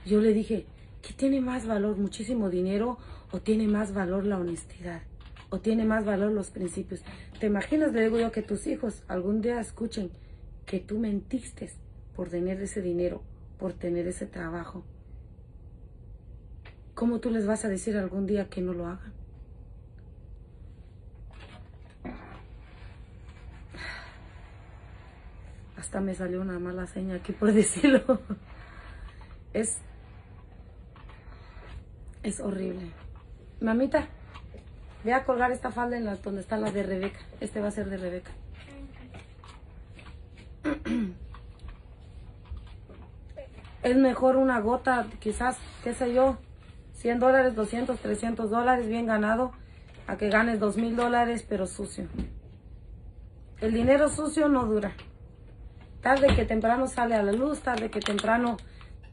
S1: Yo le dije, ¿qué tiene más valor, muchísimo dinero o tiene más valor la honestidad? ¿O tiene más valor los principios? ¿Te imaginas, le digo yo, que tus hijos algún día escuchen que tú mentiste por tener ese dinero, por tener ese trabajo? ¿Cómo tú les vas a decir algún día que no lo hagan? Hasta me salió una mala seña aquí por decirlo. Es. Es horrible. Mamita, voy a colgar esta falda en las donde están las de Rebeca. Este va a ser de Rebeca. Es mejor una gota, quizás, qué sé yo, 100 dólares, 200, 300 dólares, bien ganado, a que ganes 2 mil dólares, pero sucio. El dinero sucio no dura. Tarde que temprano sale a la luz, tarde que temprano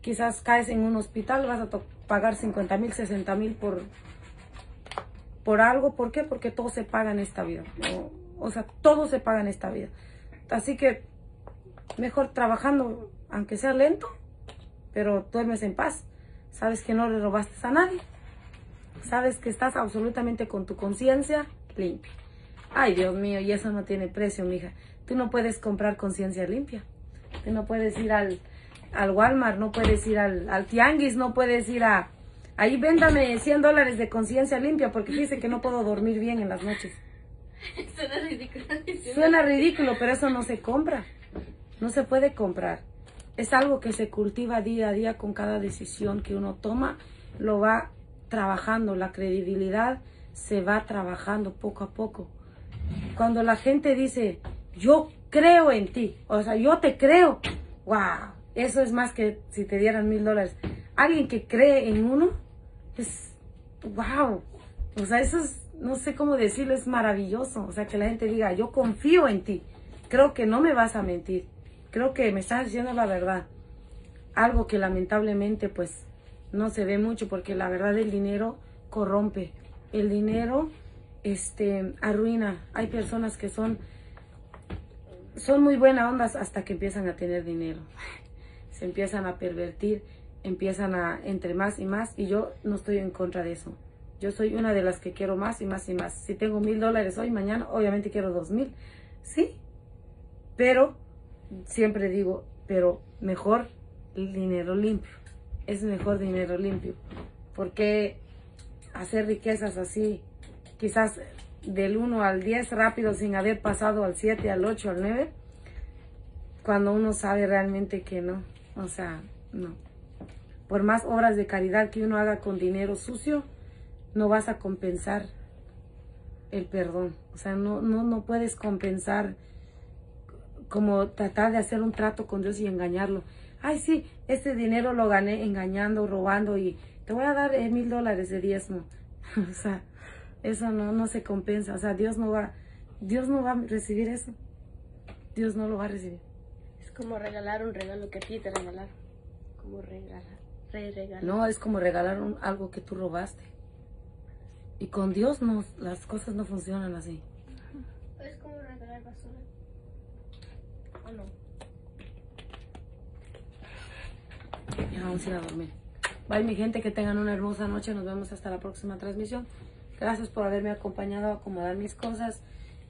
S1: quizás caes en un hospital, vas a pagar 50 mil, 60 mil por, por algo. ¿Por qué? Porque todo se paga en esta vida. O, o sea, todo se paga en esta vida. Así que mejor trabajando, aunque sea lento, pero duermes en paz. Sabes que no le robaste a nadie. Sabes que estás absolutamente con tu conciencia limpia. Ay, Dios mío, y eso no tiene precio, mija. Tú no puedes comprar conciencia limpia. Tú no puedes ir al, al Walmart, no puedes ir al, al Tianguis, no puedes ir a... Ahí véndame 100 dólares de conciencia limpia porque dice que no puedo dormir bien en las noches.
S2: Suena ridículo.
S1: Suena ridículo, pero eso no se compra. No se puede comprar. Es algo que se cultiva día a día con cada decisión que uno toma. Lo va trabajando. La credibilidad se va trabajando poco a poco. Cuando la gente dice, yo creo en ti, o sea, yo te creo, wow, eso es más que si te dieran mil dólares. Alguien que cree en uno es, wow, o sea, eso es, no sé cómo decirlo, es maravilloso. O sea, que la gente diga, yo confío en ti, creo que no me vas a mentir, creo que me estás diciendo la verdad. Algo que lamentablemente pues no se ve mucho porque la verdad el dinero corrompe. El dinero este arruina. Hay personas que son son muy buenas ondas hasta que empiezan a tener dinero. Se empiezan a pervertir, empiezan a entre más y más y yo no estoy en contra de eso. Yo soy una de las que quiero más y más y más. Si tengo mil dólares hoy, mañana, obviamente quiero dos mil. Sí, pero siempre digo, pero mejor dinero limpio. Es mejor dinero limpio. Porque hacer riquezas así, quizás del 1 al 10 rápido sin haber pasado al 7, al 8, al 9, cuando uno sabe realmente que no. O sea, no. Por más obras de caridad que uno haga con dinero sucio, no vas a compensar el perdón. O sea, no, no, no puedes compensar como tratar de hacer un trato con Dios y engañarlo. Ay, sí, este dinero lo gané engañando, robando y te voy a dar eh, mil dólares de diezmo. o sea, eso no, no se compensa. O sea, Dios no va, Dios no va a recibir eso. Dios no lo va a recibir.
S2: Es como regalar un regalo que a ti te regalaron. Como regalar, re regalar.
S1: No, es como regalar un- algo que tú robaste. Y con Dios no, las cosas no funcionan así.
S3: Es como regalar basura. ¿O no?
S1: Ya vamos a ir a dormir. Bye mi gente, que tengan una hermosa noche. Nos vemos hasta la próxima transmisión. Gracias por haberme acompañado a acomodar mis cosas.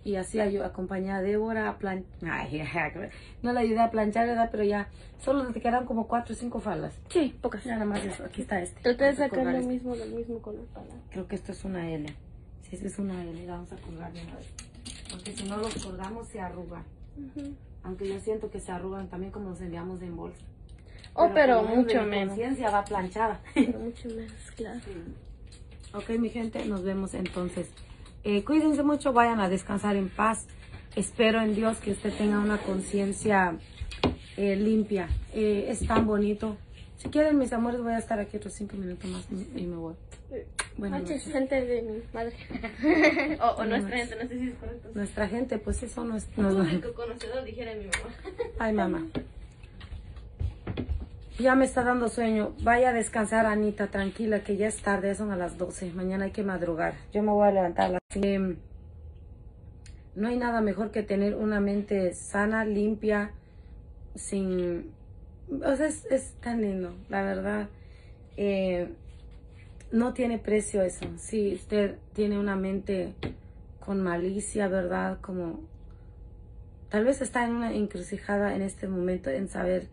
S1: Y así yo acompañé a Débora a plan... Ay, no la ayudé a planchar, ¿verdad? Pero ya solo te quedan como cuatro o cinco faldas.
S2: Sí, pocas.
S1: Ya nada más eso. Aquí está este.
S2: Traté de sacar lo
S1: este.
S2: mismo del mismo color para.
S1: Creo que esto es una L. Si esta es una L, la vamos a colgar de una vez. Porque si no los colgamos se arrugan. Aunque yo siento que se arrugan también como los enviamos en bolsa.
S2: Oh, pero
S1: por lo
S2: mucho menos.
S1: conciencia va planchada.
S2: Pero mucho menos, claro.
S1: ok, mi gente, nos vemos entonces. Eh, cuídense mucho, vayan a descansar en paz. Espero en Dios que usted tenga una conciencia eh, limpia. Eh, es tan bonito. Si quieren, mis amores, voy a estar aquí otros cinco minutos más y y me voy. Buenas
S2: Noches,
S1: noches.
S2: gente de mi madre. o o nuestra gente, no sé si es correcto.
S1: Nuestra gente, pues eso no es... no
S2: Público conocedor, dijera mi mamá.
S1: Ay, mamá. Ya me está dando sueño. Vaya a descansar, Anita, tranquila, que ya es tarde, son a las 12. Mañana hay que madrugar. Yo me voy a levantar a em, No hay nada mejor que tener una mente sana, limpia, sin... O sea, es, es tan lindo, la verdad. Eh, no tiene precio eso. Si usted tiene una mente con malicia, ¿verdad? Como tal vez está en una encrucijada en este momento en saber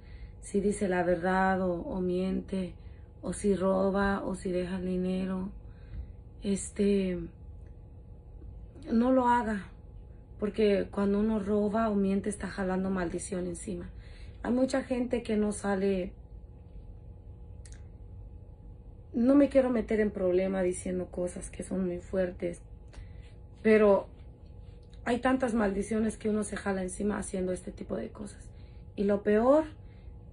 S1: si dice la verdad o, miente, o si roba, o si deja el dinero. Este, no lo haga, porque cuando uno roba o miente está jalando maldición encima. Hay mucha gente que no sale. No me quiero meter en problema diciendo cosas que son muy fuertes, pero hay tantas maldiciones que uno se jala encima haciendo este tipo de cosas. Y lo peor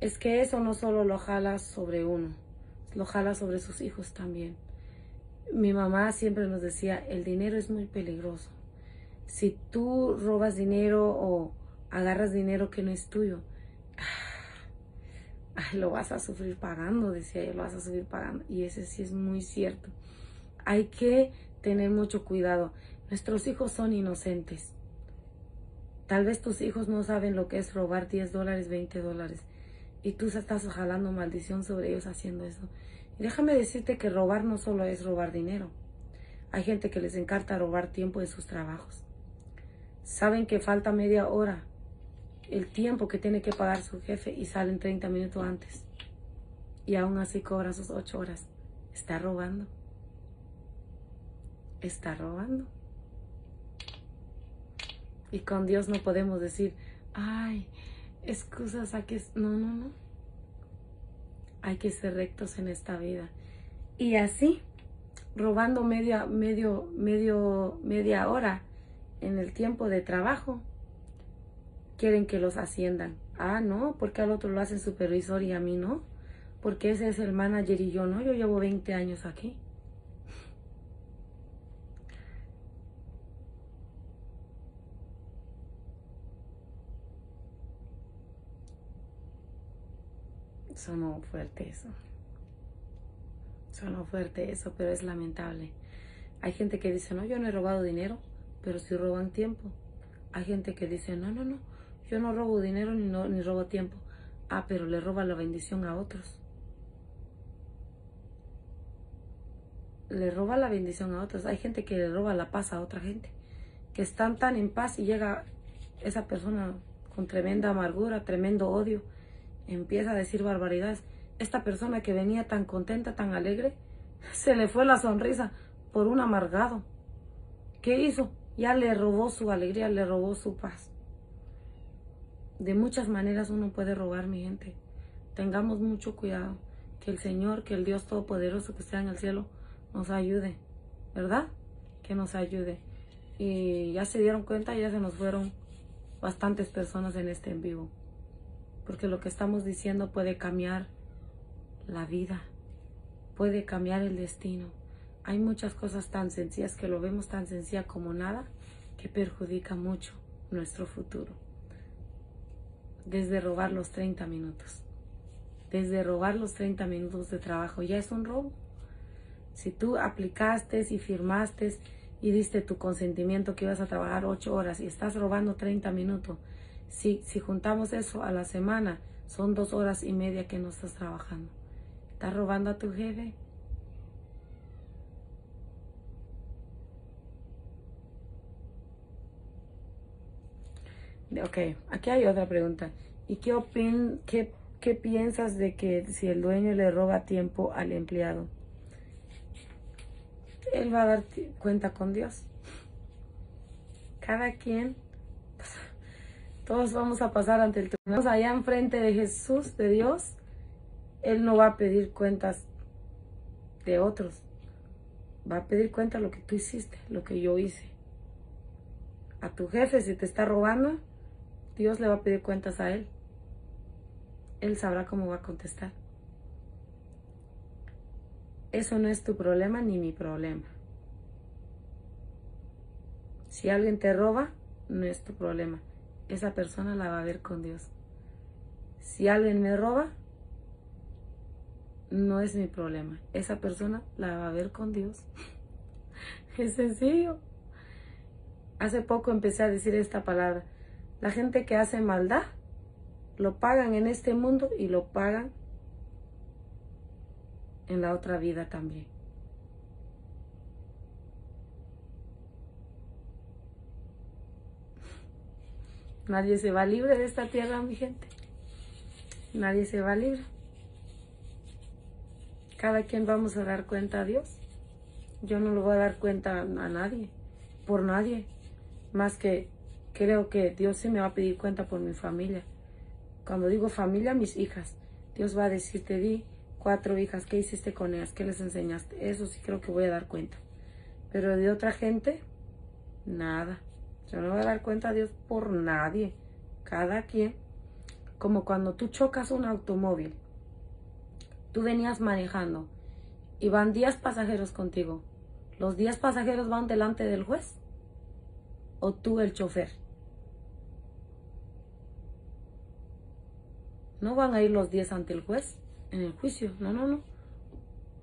S1: es que eso no solo lo jala sobre uno, lo jala sobre sus hijos también. Mi mamá siempre nos decía, el dinero es muy peligroso. Si tú robas dinero o agarras dinero que no es tuyo, ay, lo vas a sufrir pagando, decía ella, lo vas a sufrir pagando. Y ese sí es muy cierto. Hay que tener mucho cuidado. Nuestros hijos son inocentes. Tal vez tus hijos no saben lo que es robar 10 dólares, 20 dólares. Y tú estás jalando maldición sobre ellos haciendo eso. Y déjame decirte que robar no solo es robar dinero. Hay gente que les encanta robar tiempo de sus trabajos. Saben que falta media hora el tiempo que tiene que pagar su jefe y salen 30 minutos antes. Y aún así cobra sus 8 horas. Está robando. Está robando. Y con Dios no podemos decir, ay, excusas a que... No, no, no. Hay que ser rectos en esta vida. Y así, robando media, medio, medio, media hora en el tiempo de trabajo, quieren que los asciendan. Ah, no, porque al otro lo hacen supervisor y a mí no. Porque ese es el manager y yo no. Yo llevo 20 años aquí. Sonó fuerte eso. Sonó fuerte eso, pero es lamentable. Hay gente que dice, no, yo no he robado dinero, pero sí roban tiempo. Hay gente que dice, no, no, no, yo no robo dinero ni, no, ni robo tiempo. Ah, pero le roba la bendición a otros. Le roba la bendición a otros. Hay gente que le roba la paz a otra gente. Que están tan en paz y llega esa persona con tremenda amargura, tremendo odio empieza a decir barbaridades. Esta persona que venía tan contenta, tan alegre, se le fue la sonrisa por un amargado. ¿Qué hizo? Ya le robó su alegría, le robó su paz. De muchas maneras uno puede robar, mi gente. Tengamos mucho cuidado. Que el Señor, que el Dios Todopoderoso que está en el cielo, nos ayude. ¿Verdad? Que nos ayude. Y ya se dieron cuenta, ya se nos fueron bastantes personas en este en vivo porque lo que estamos diciendo puede cambiar la vida, puede cambiar el destino. Hay muchas cosas tan sencillas que lo vemos tan sencilla como nada que perjudica mucho nuestro futuro. Desde robar los 30 minutos. Desde robar los 30 minutos de trabajo ya es un robo. Si tú aplicaste y firmaste y diste tu consentimiento que ibas a trabajar 8 horas y estás robando 30 minutos, si, si juntamos eso a la semana, son dos horas y media que no estás trabajando. ¿Estás robando a tu jefe? Ok, aquí hay otra pregunta. ¿Y qué, opin qué, qué piensas de que si el dueño le roba tiempo al empleado? Él va a dar cuenta con Dios. Cada quien todos vamos a pasar ante el tribunal. Allá enfrente de Jesús, de Dios, Él no va a pedir cuentas de otros. Va a pedir cuenta lo que tú hiciste, lo que yo hice. A tu jefe, si te está robando, Dios le va a pedir cuentas a Él. Él sabrá cómo va a contestar. Eso no es tu problema ni mi problema. Si alguien te roba, no es tu problema esa persona la va a ver con Dios. Si alguien me roba, no es mi problema. Esa persona la va a ver con Dios. es sencillo. Hace poco empecé a decir esta palabra. La gente que hace maldad, lo pagan en este mundo y lo pagan en la otra vida también. Nadie se va libre de esta tierra, mi gente. Nadie se va libre. Cada quien vamos a dar cuenta a Dios. Yo no le voy a dar cuenta a nadie, por nadie. Más que creo que Dios se me va a pedir cuenta por mi familia. Cuando digo familia, mis hijas. Dios va a decirte, di cuatro hijas, ¿qué hiciste con ellas? ¿Qué les enseñaste? Eso sí creo que voy a dar cuenta. Pero de otra gente, nada. Yo no voy a dar cuenta a Dios por nadie. Cada quien. Como cuando tú chocas un automóvil. Tú venías manejando y van 10 pasajeros contigo. ¿Los 10 pasajeros van delante del juez? ¿O tú el chofer? No van a ir los 10 ante el juez en el juicio. No, no, no.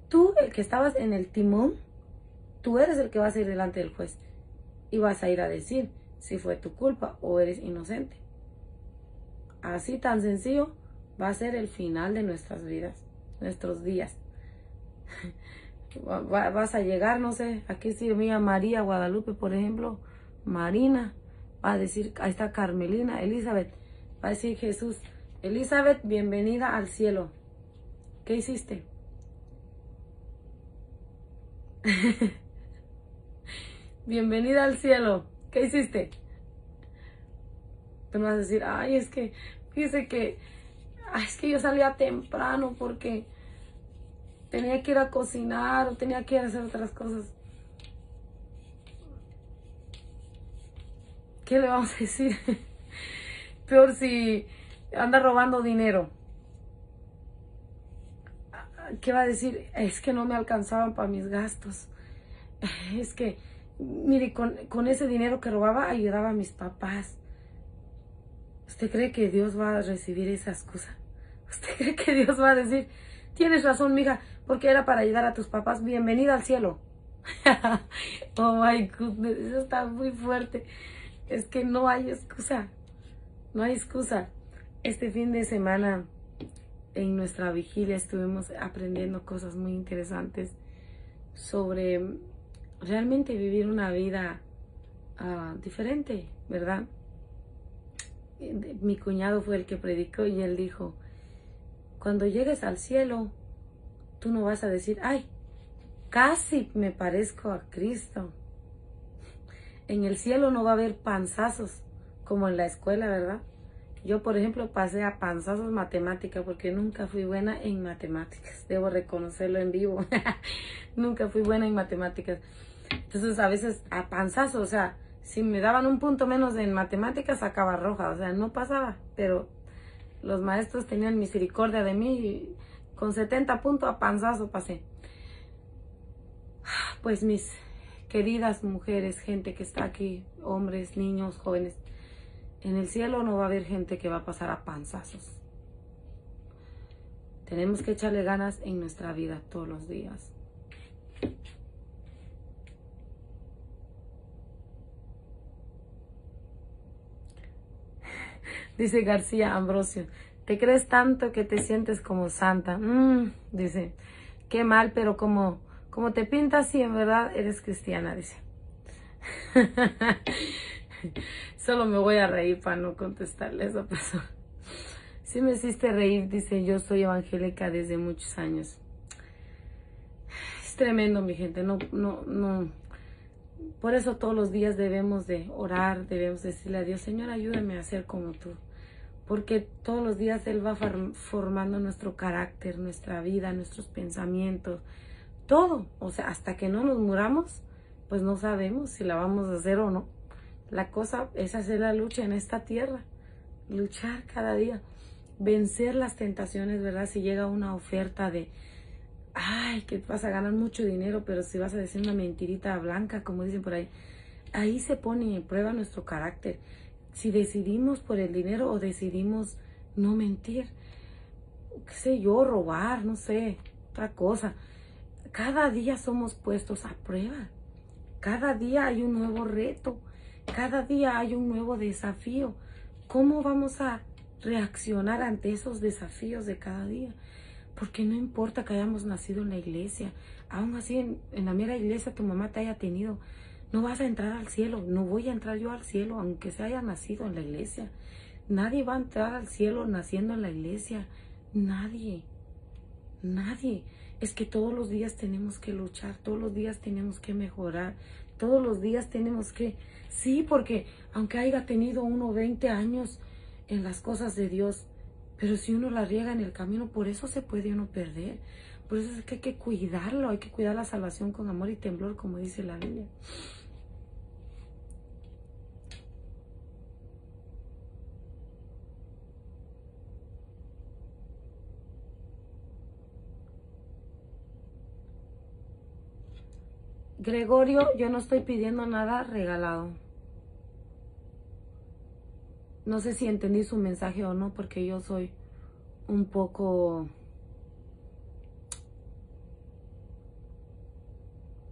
S1: Tú, el que estabas en el timón, tú eres el que vas a ir delante del juez y vas a ir a decir si fue tu culpa o eres inocente. Así tan sencillo va a ser el final de nuestras vidas, nuestros días. vas a llegar, no sé, aquí sí, mía María Guadalupe, por ejemplo, Marina, va a decir, ahí está Carmelina, Elizabeth, va a decir Jesús, Elizabeth, bienvenida al cielo. ¿Qué hiciste? bienvenida al cielo. ¿Qué hiciste? Tú me vas a decir, ay, es que, fíjese que, ay, es que yo salía temprano porque tenía que ir a cocinar o tenía que ir a hacer otras cosas. ¿Qué le vamos a decir? Peor si anda robando dinero. ¿Qué va a decir? Es que no me alcanzaban para mis gastos. Es que, mire, con, con ese dinero que robaba ayudaba a mis papás. ¿Usted cree que Dios va a recibir esa excusa? ¿Usted cree que Dios va a decir, tienes razón, mija, porque era para ayudar a tus papás? Bienvenida al cielo. oh my goodness, eso está muy fuerte. Es que no hay excusa. No hay excusa. Este fin de semana en nuestra vigilia estuvimos aprendiendo cosas muy interesantes sobre realmente vivir una vida ah, diferente, ¿verdad? Mi cuñado fue el que predicó y él dijo, cuando llegues al cielo, tú no vas a decir, ay, casi me parezco a Cristo. En el cielo no va a haber panzazos como en la escuela, ¿verdad? Yo, por ejemplo, pasé a panzazos matemáticas porque nunca fui buena en matemáticas. Debo reconocerlo en vivo. nunca fui buena en matemáticas. Entonces, a veces a panzazos, o sea, si me daban un punto menos en matemáticas, sacaba roja. O sea, no pasaba. Pero los maestros tenían misericordia de mí y con 70 puntos a panzazo pasé. Pues mis queridas mujeres, gente que está aquí, hombres, niños, jóvenes, en el cielo no va a haber gente que va a pasar a panzazos. Tenemos que echarle ganas en nuestra vida todos los días. Dice García Ambrosio, te crees tanto que te sientes como santa. Mm, dice, qué mal, pero como, como te pintas, sí, en verdad eres cristiana, dice. Solo me voy a reír para no contestarle a esa persona. Si me hiciste reír, dice, yo soy evangélica desde muchos años. Es tremendo, mi gente, no, no, no. Por eso todos los días debemos de orar, debemos decirle a Dios, Señor, ayúdame a ser como tú. Porque todos los días Él va formando nuestro carácter, nuestra vida, nuestros pensamientos, todo. O sea, hasta que no nos muramos, pues no sabemos si la vamos a hacer o no. La cosa es hacer la lucha en esta tierra, luchar cada día, vencer las tentaciones, ¿verdad? Si llega una oferta de, ay, que vas a ganar mucho dinero, pero si vas a decir una mentirita blanca, como dicen por ahí, ahí se pone en prueba nuestro carácter. Si decidimos por el dinero o decidimos no mentir, qué sé yo, robar, no sé, otra cosa. Cada día somos puestos a prueba. Cada día hay un nuevo reto. Cada día hay un nuevo desafío. ¿Cómo vamos a reaccionar ante esos desafíos de cada día? Porque no importa que hayamos nacido en la iglesia, aún así en, la mera iglesia tu mamá te haya tenido, no vas a entrar al cielo, no voy a entrar yo al cielo, aunque se haya nacido en la iglesia. Nadie va a entrar al cielo naciendo en la iglesia, nadie, nadie. Es que todos los días tenemos que luchar, todos los días tenemos que mejorar, todos los días tenemos que Sí, porque aunque haya tenido uno 20 años en las cosas de Dios, pero si uno la riega en el camino, por eso se puede uno perder. Por eso es que hay que cuidarlo, hay que cuidar la salvación con amor y temblor, como dice la Biblia. Gregorio, yo no estoy pidiendo nada regalado. No sé si entendí su mensaje o no, porque yo soy un poco...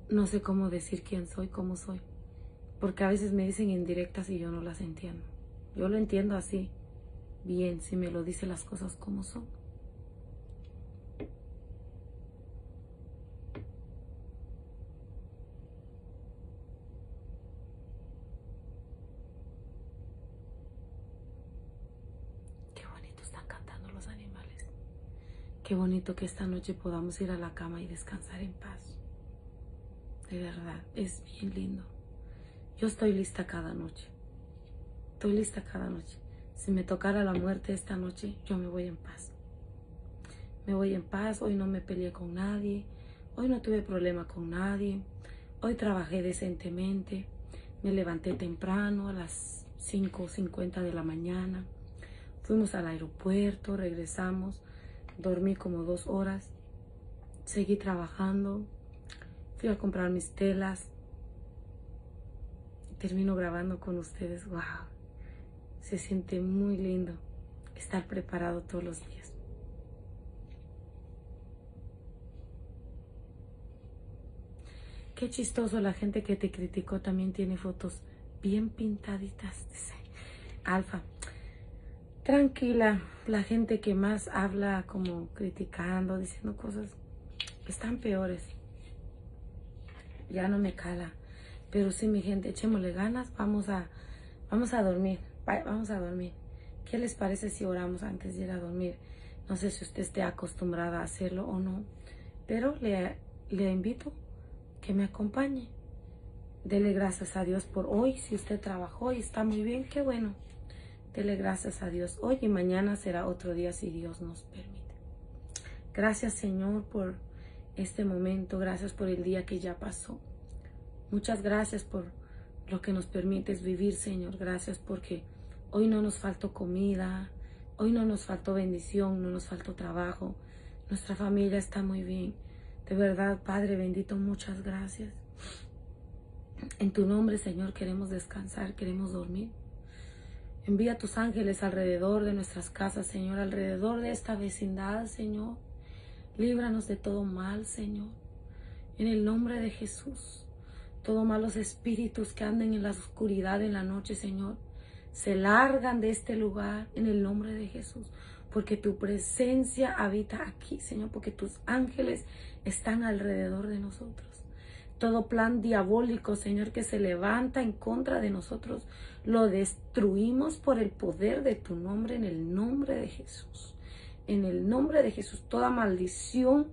S1: No sé cómo decir quién soy, cómo soy. Porque a veces me dicen indirectas y yo no las entiendo. Yo lo entiendo así. bien si me lo dice las cosas como son. Qué bonito están cantando los animales. Qué bonito que esta noche podamos ir a la cama y descansar en paz. De verdad, es bien lindo. Yo estoy lista cada noche. Estoy lista cada noche. Si me tocara la muerte esta noche, yo me voy en paz. Me voy en paz. Hoy no me peleé con nadie. Hoy no tuve problema con nadie. Hoy trabajé decentemente. Me levanté temprano a las 5.50 de la mañana. Fuimos al aeropuerto, regresamos. Dormí como dos horas. Seguí trabajando. Fui a comprar mis telas. Termino grabando con ustedes. ¡Wow! Se siente muy lindo estar preparado todos los días. Qué chistoso la gente que te criticó también tiene fotos bien pintaditas. Dice, Alfa, tranquila, la gente que más habla como criticando, diciendo cosas, están peores. Ya no me cala. Pero sí, mi gente, echémosle ganas, vamos a, vamos a dormir, vamos a dormir. ¿Qué les parece si oramos antes de ir a dormir? No sé si usted esté acostumbrada a hacerlo o no, pero le, le invito que me acompañe. Dele gracias a Dios por hoy. Si usted trabajó y está muy bien, qué bueno. Dele gracias a Dios hoy y mañana será otro día si Dios nos permite. Gracias Señor por este momento. Gracias por el día que ya pasó. Muchas gracias por lo que nos permites vivir, Señor. Gracias porque hoy no nos faltó comida, hoy no nos faltó bendición, no nos faltó trabajo. Nuestra familia está muy bien. De verdad, Padre bendito, muchas gracias. En tu nombre, Señor, queremos descansar, queremos dormir. Envía tus ángeles alrededor de nuestras casas, Señor, alrededor de esta vecindad, Señor. Líbranos de todo mal, Señor. En el nombre de Jesús. Todos malos espíritus que anden en la oscuridad en la noche, Señor, se largan de este lugar en el nombre de Jesús. Porque tu presencia habita aquí, Señor, porque tus ángeles están alrededor de nosotros. Todo plan diabólico, Señor, que se levanta en contra de nosotros, lo destruimos por el poder de tu nombre, en el nombre de Jesús. En el nombre de Jesús, toda maldición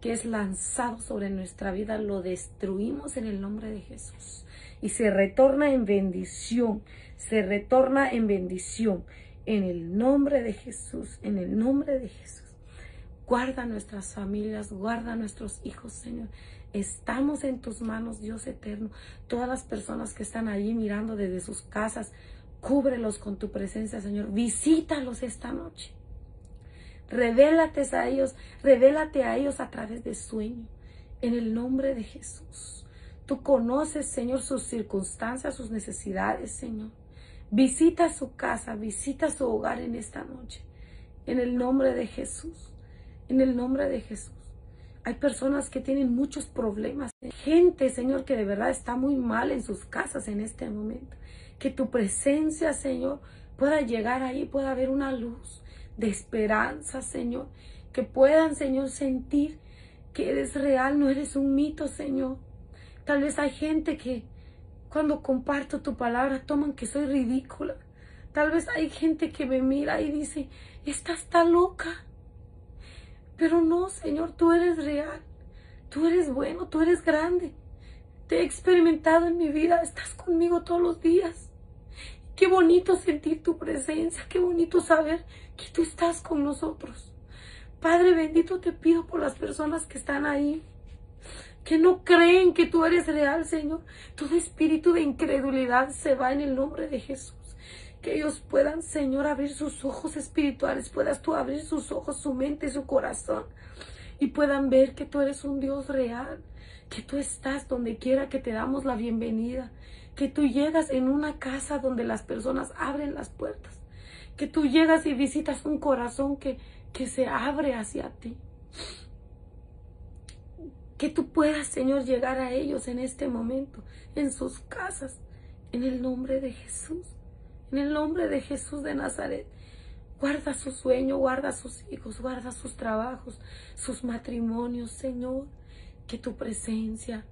S1: que es lanzado sobre nuestra vida, lo destruimos en el nombre de Jesús. Y se retorna en bendición, se retorna en bendición, en el nombre de Jesús, en el nombre de Jesús. Guarda nuestras familias, guarda nuestros hijos, Señor. Estamos en tus manos, Dios eterno. Todas las personas que están allí mirando desde sus casas, cúbrelos con tu presencia, Señor. Visítalos esta noche. Revélate a ellos, revélate a ellos a través de sueño, en el nombre de Jesús. Tú conoces, Señor, sus circunstancias, sus necesidades, Señor. Visita su casa, visita su hogar en esta noche, en el nombre de Jesús, en el nombre de Jesús. Hay personas que tienen muchos problemas, gente, Señor, que de verdad está muy mal en sus casas en este momento. Que tu presencia, Señor, pueda llegar ahí, pueda haber una luz, de esperanza, Señor. Que puedan, Señor, sentir que eres real, no eres un mito, Señor. Tal vez hay gente que cuando comparto tu palabra toman que soy ridícula. Tal vez hay gente que me mira y dice, esta está loca. Pero no, Señor, tú eres real. Tú eres bueno, tú eres grande. Te he experimentado en mi vida, estás conmigo todos los días. Qué bonito sentir tu presencia, qué bonito saber que tú estás con nosotros. Padre bendito, te pido por las personas que están ahí, que no creen que tú eres real, Señor. Todo espíritu de incredulidad se va en el nombre de Jesús. Que ellos puedan, Señor, abrir sus ojos espirituales, puedas tú abrir sus ojos, su mente, su corazón, y puedan ver que tú eres un Dios real, que tú estás donde quiera que te damos la bienvenida, que tú llegas en una casa donde las personas abren las puertas, que tú llegas y visitas un corazón que, que se abre hacia ti. Que tú puedas, Señor, llegar a ellos en este momento, en sus casas, en el nombre de Jesús, en el nombre de Jesús de Nazaret. Guarda su sueño, guarda sus hijos, guarda sus trabajos, sus matrimonios, Señor. Que tu presencia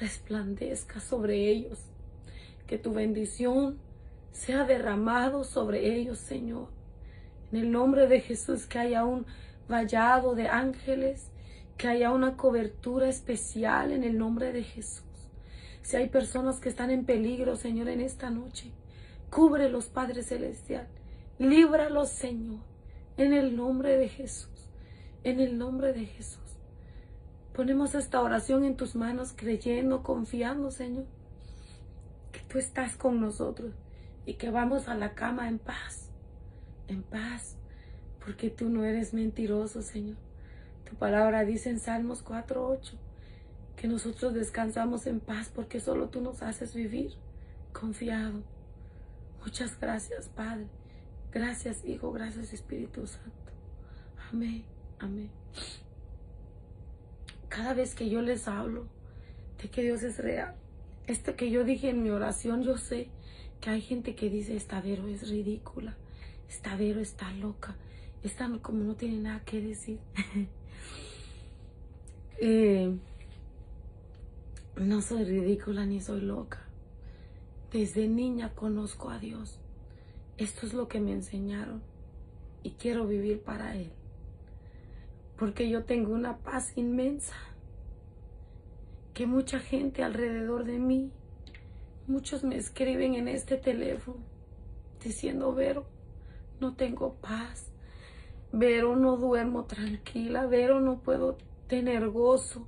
S1: resplandezca sobre ellos. Que tu bendición sea derramado sobre ellos, Señor. En el nombre de Jesús, que haya un vallado de ángeles, que haya una cobertura especial en el nombre de Jesús. Si hay personas que están en peligro, Señor, en esta noche, cúbrelos, Padre Celestial. Líbralos, Señor, en el nombre de Jesús. En el nombre de Jesús. Ponemos esta oración en tus manos, creyendo, confiando, Señor, que tú estás con nosotros y que vamos a la cama en paz, en paz, porque tú no eres mentiroso, Señor. Tu palabra dice en Salmos 4.8 que nosotros descansamos en paz porque solo tú nos haces vivir confiado. Muchas gracias, Padre. Gracias, Hijo. Gracias, Espíritu Santo. Amén. Amén. Cada vez que yo les hablo de que Dios es real, esto que yo dije en mi oración, yo sé que hay gente que dice, esta Vero es ridícula, esta Vero está loca, esta como no tiene nada que decir. Eh, no soy ridícula ni soy loca. Desde niña conozco a Dios. Esto es lo que me enseñaron y quiero vivir para Él. Porque yo tengo una paz inmensa que mucha gente alrededor de mí Muchos me escriben en este teléfono diciendo, Vero, no tengo paz. Vero, no duermo tranquila. Vero, no puedo tener gozo.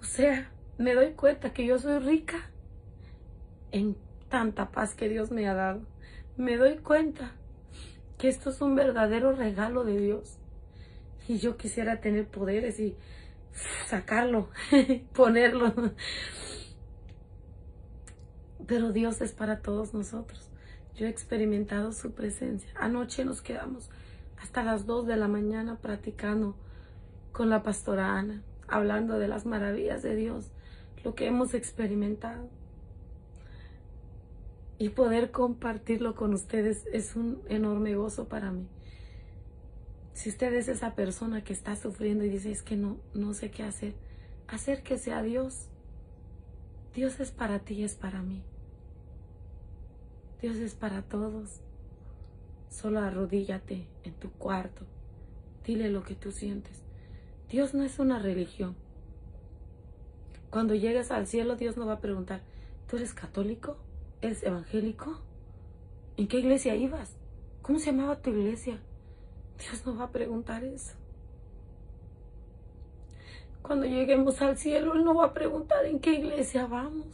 S1: O sea, me doy cuenta que yo soy rica en tanta paz que Dios me ha dado. Me doy cuenta que esto es un verdadero regalo de Dios. Y yo quisiera tener poderes y sacarlo, ponerlo pero Dios es para todos nosotros. Yo he experimentado su presencia. Anoche nos quedamos hasta las 2 de la mañana practicando con la pastora Ana, hablando de las maravillas de Dios, lo que hemos experimentado. Y poder compartirlo con ustedes es un enorme gozo para mí. Si usted es esa persona que está sufriendo y dice, es que no, no sé qué hacer, acérquese a Dios. Dios es para ti, es para mí. Dios es para todos. Solo arrodíllate en tu cuarto. Dile lo que tú sientes. Dios no es una religión. Cuando llegues al cielo, Dios no va a preguntar, ¿tú eres católico? ¿Eres evangélico? ¿En qué iglesia ibas? ¿Cómo se llamaba tu iglesia? Dios no va a preguntar eso. Cuando lleguemos al cielo, Él no va a preguntar en qué iglesia vamos.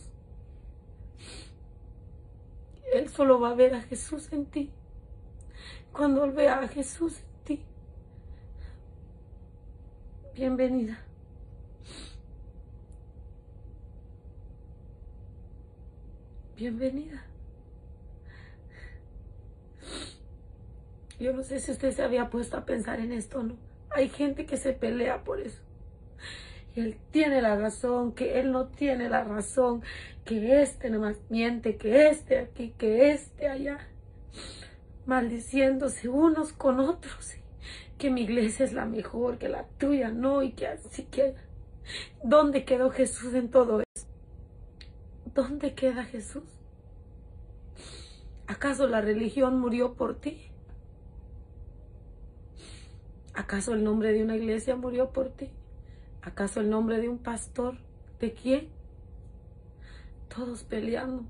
S1: Él solo va a ver a Jesús en ti. Cuando Él vea a Jesús en ti. Bienvenida. Bienvenida. Yo no sé si usted se había puesto a pensar en esto o no. Hay gente que se pelea por eso él tiene la razón, que él no tiene la razón, que este nomás miente, que este aquí, que este allá, maldiciéndose unos con otros, que mi iglesia es la mejor, que la tuya no, y que así que, ¿dónde quedó Jesús en todo? ¿Dónde queda Jesús? ¿Acaso la religión murió por ti? ¿Acaso el nombre de una iglesia murió por ti? ¿Acaso el nombre de un pastor? ¿De quién? Todos peleando.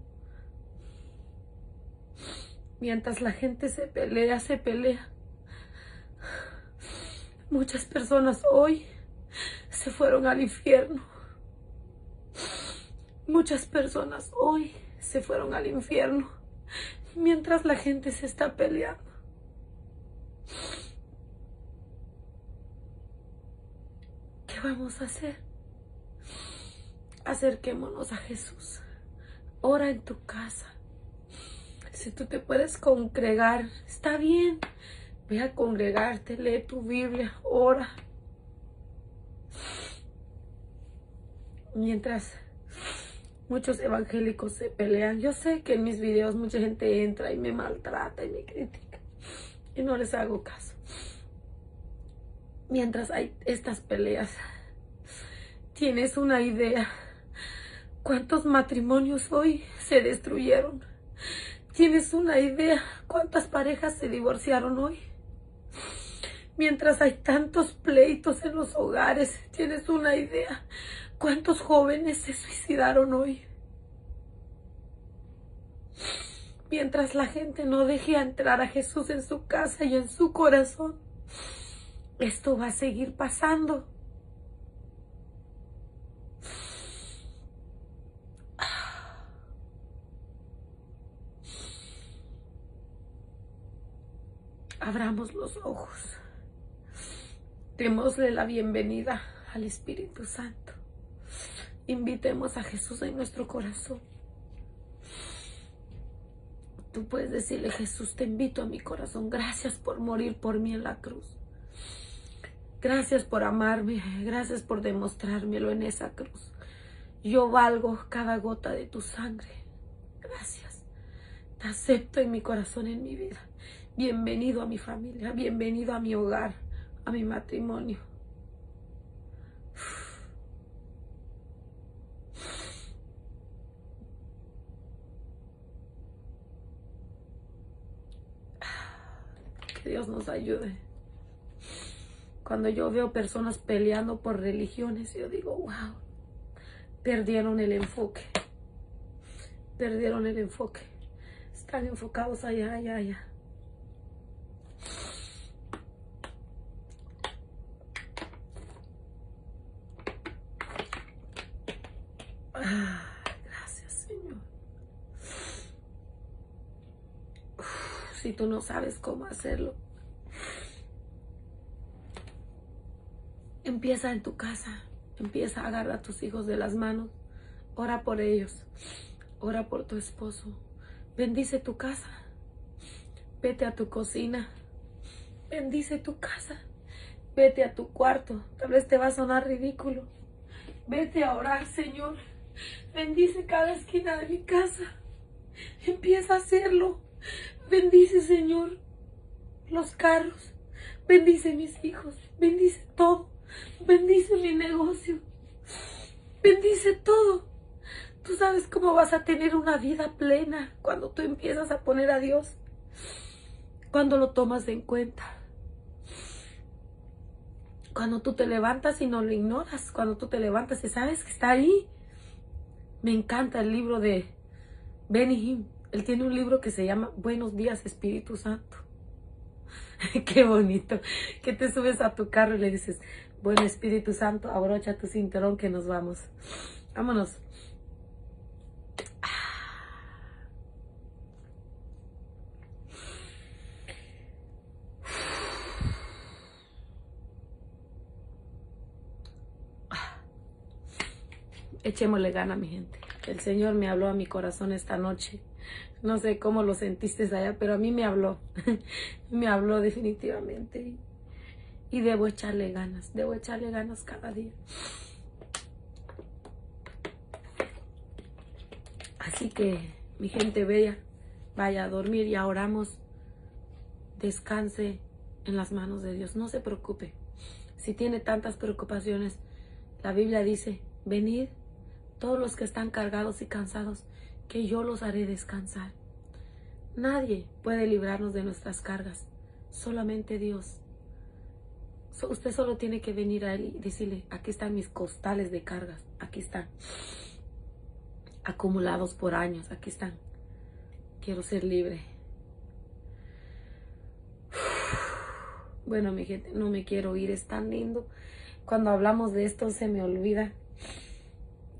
S1: Mientras la gente se pelea, se pelea. Muchas personas hoy se fueron al infierno. Muchas personas hoy se fueron al infierno mientras la gente se está peleando. vamos a hacer? Acerquémonos a Jesús. Ora en tu casa. Si tú te puedes congregar, está bien. Ve a congregarte, lee tu Biblia, ora. Mientras muchos evangélicos se pelean, yo sé que en mis videos mucha gente entra y me maltrata y me critica. y no les hago caso. Mientras hay estas peleas, tienes una idea. ¿Cuántos matrimonios hoy se destruyeron? ¿Tienes una idea cuántas parejas se divorciaron hoy? Mientras hay tantos pleitos en los hogares, ¿tienes una idea cuántos jóvenes se suicidaron hoy? Mientras la gente no deje entrar a Jesús en su casa y en su corazón, esto va a seguir pasando. Abramos los ojos. Démosle la bienvenida al Espíritu Santo. Invitemos a Jesús en nuestro corazón. Tú puedes decirle, Jesús, te invito a mi corazón. Gracias por morir por mí en la cruz. Gracias por amarme. Gracias por demostrármelo en esa cruz. Yo valgo cada gota de tu sangre. Gracias. Te acepto en mi corazón, en mi vida. Bienvenido a mi familia, bienvenido a mi hogar, a mi matrimonio. Dios nos ayude. Cuando yo veo personas peleando por religiones, yo digo, wow, perdieron el enfoque. Perdieron el enfoque. Están enfocados allá, allá, allá. gracias, Señor. si tú no sabes cómo hacerlo, empieza en tu casa. Empieza a agarrar a tus hijos de las manos. Ora por ellos. Ora por tu esposo. Bendice tu casa. Vete a tu cocina. Bendice tu casa. Vete a tu cuarto. Tal vez te va a sonar ridículo. Vete a orar, Señor. Bendice cada esquina de mi casa. Empieza a hacerlo. Bendice, Señor, los carros. Bendice mis hijos. Bendice todo. Bendice mi negocio. Bendice todo. Tú sabes cómo vas a tener una vida plena cuando tú empiezas a poner a Dios. Cuando lo tomas en cuenta. Cuando tú te levantas y no lo ignoras. Cuando tú te levantas y sabes que está ahí. Me encanta el libro de Benny Hinn. Él tiene un libro que se llama Buenos días Espíritu Santo. Qué bonito. Que te subes a tu carro y le dices, bueno Espíritu Santo, abrocha tu cinturón que nos vamos. Vámonos. Echémosle gana, mi gente. El Señor me habló a mi corazón esta noche. No sé cómo lo sentiste allá, pero a mí me habló. me habló definitivamente. Y debo echarle ganas, debo echarle ganas cada día. Así que, mi gente bella, vaya a dormir y oramos. Descanse en las manos de Dios. No se preocupe. Si tiene tantas preocupaciones, la Biblia dice, venid todos los que están cargados y cansados, que yo los haré descansar. Nadie puede librarnos de nuestras cargas, solamente Dios. usted solo tiene que venir a Él y decirle, aquí están mis costales de cargas, aquí están, acumulados por años, aquí están. Quiero ser libre. Bueno, mi gente, no me quiero ir, es tan lindo. Cuando hablamos de esto se me olvida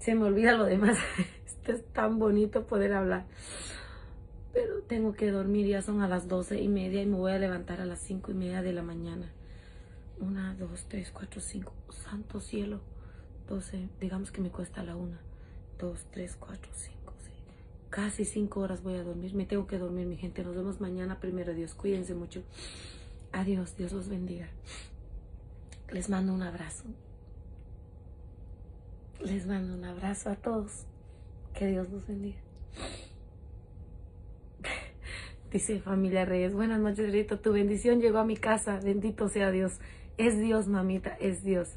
S1: se me olvida lo demás. Es tan bonito poder hablar. Pero tengo que dormir, ya son a las doce y media y me voy a levantar a las cinco y media de la mañana. Una, dos, tres, cuatro, cinco. Santo cielo. Doce, digamos que me cuesta la una. Dos, tres, cuatro, cinco, seis. Casi cinco horas voy a dormir. Me tengo que dormir, mi gente. Nos vemos mañana, primero Dios. Cuídense mucho. Adiós, Dios los bendiga. Les mando un abrazo. Les mando un abrazo a todos. Que Dios los bendiga. Dice familia Reyes, buenas noches, Rito. Tu bendición llegó a mi casa. Bendito sea Dios. Es Dios, mamita, es Dios.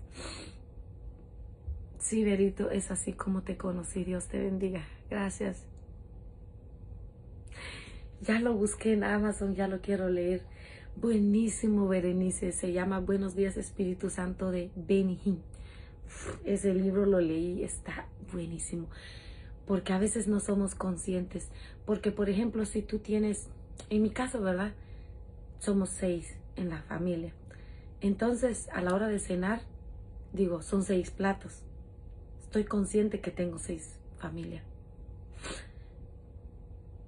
S1: Sí, Verito, es así como te conocí. Dios te bendiga. Gracias. Ya lo busqué en Amazon, ya lo quiero leer. Buenísimo, Berenice. Se llama Buenos días, Espíritu Santo de Benny Ese libro lo leí, está buenísimo. Porque a veces no somos conscientes. Porque, por ejemplo, si tú tienes, en mi caso, ¿verdad? Somos seis en la familia. Entonces, a la hora de cenar, digo, son seis platos. Estoy consciente que tengo seis familias.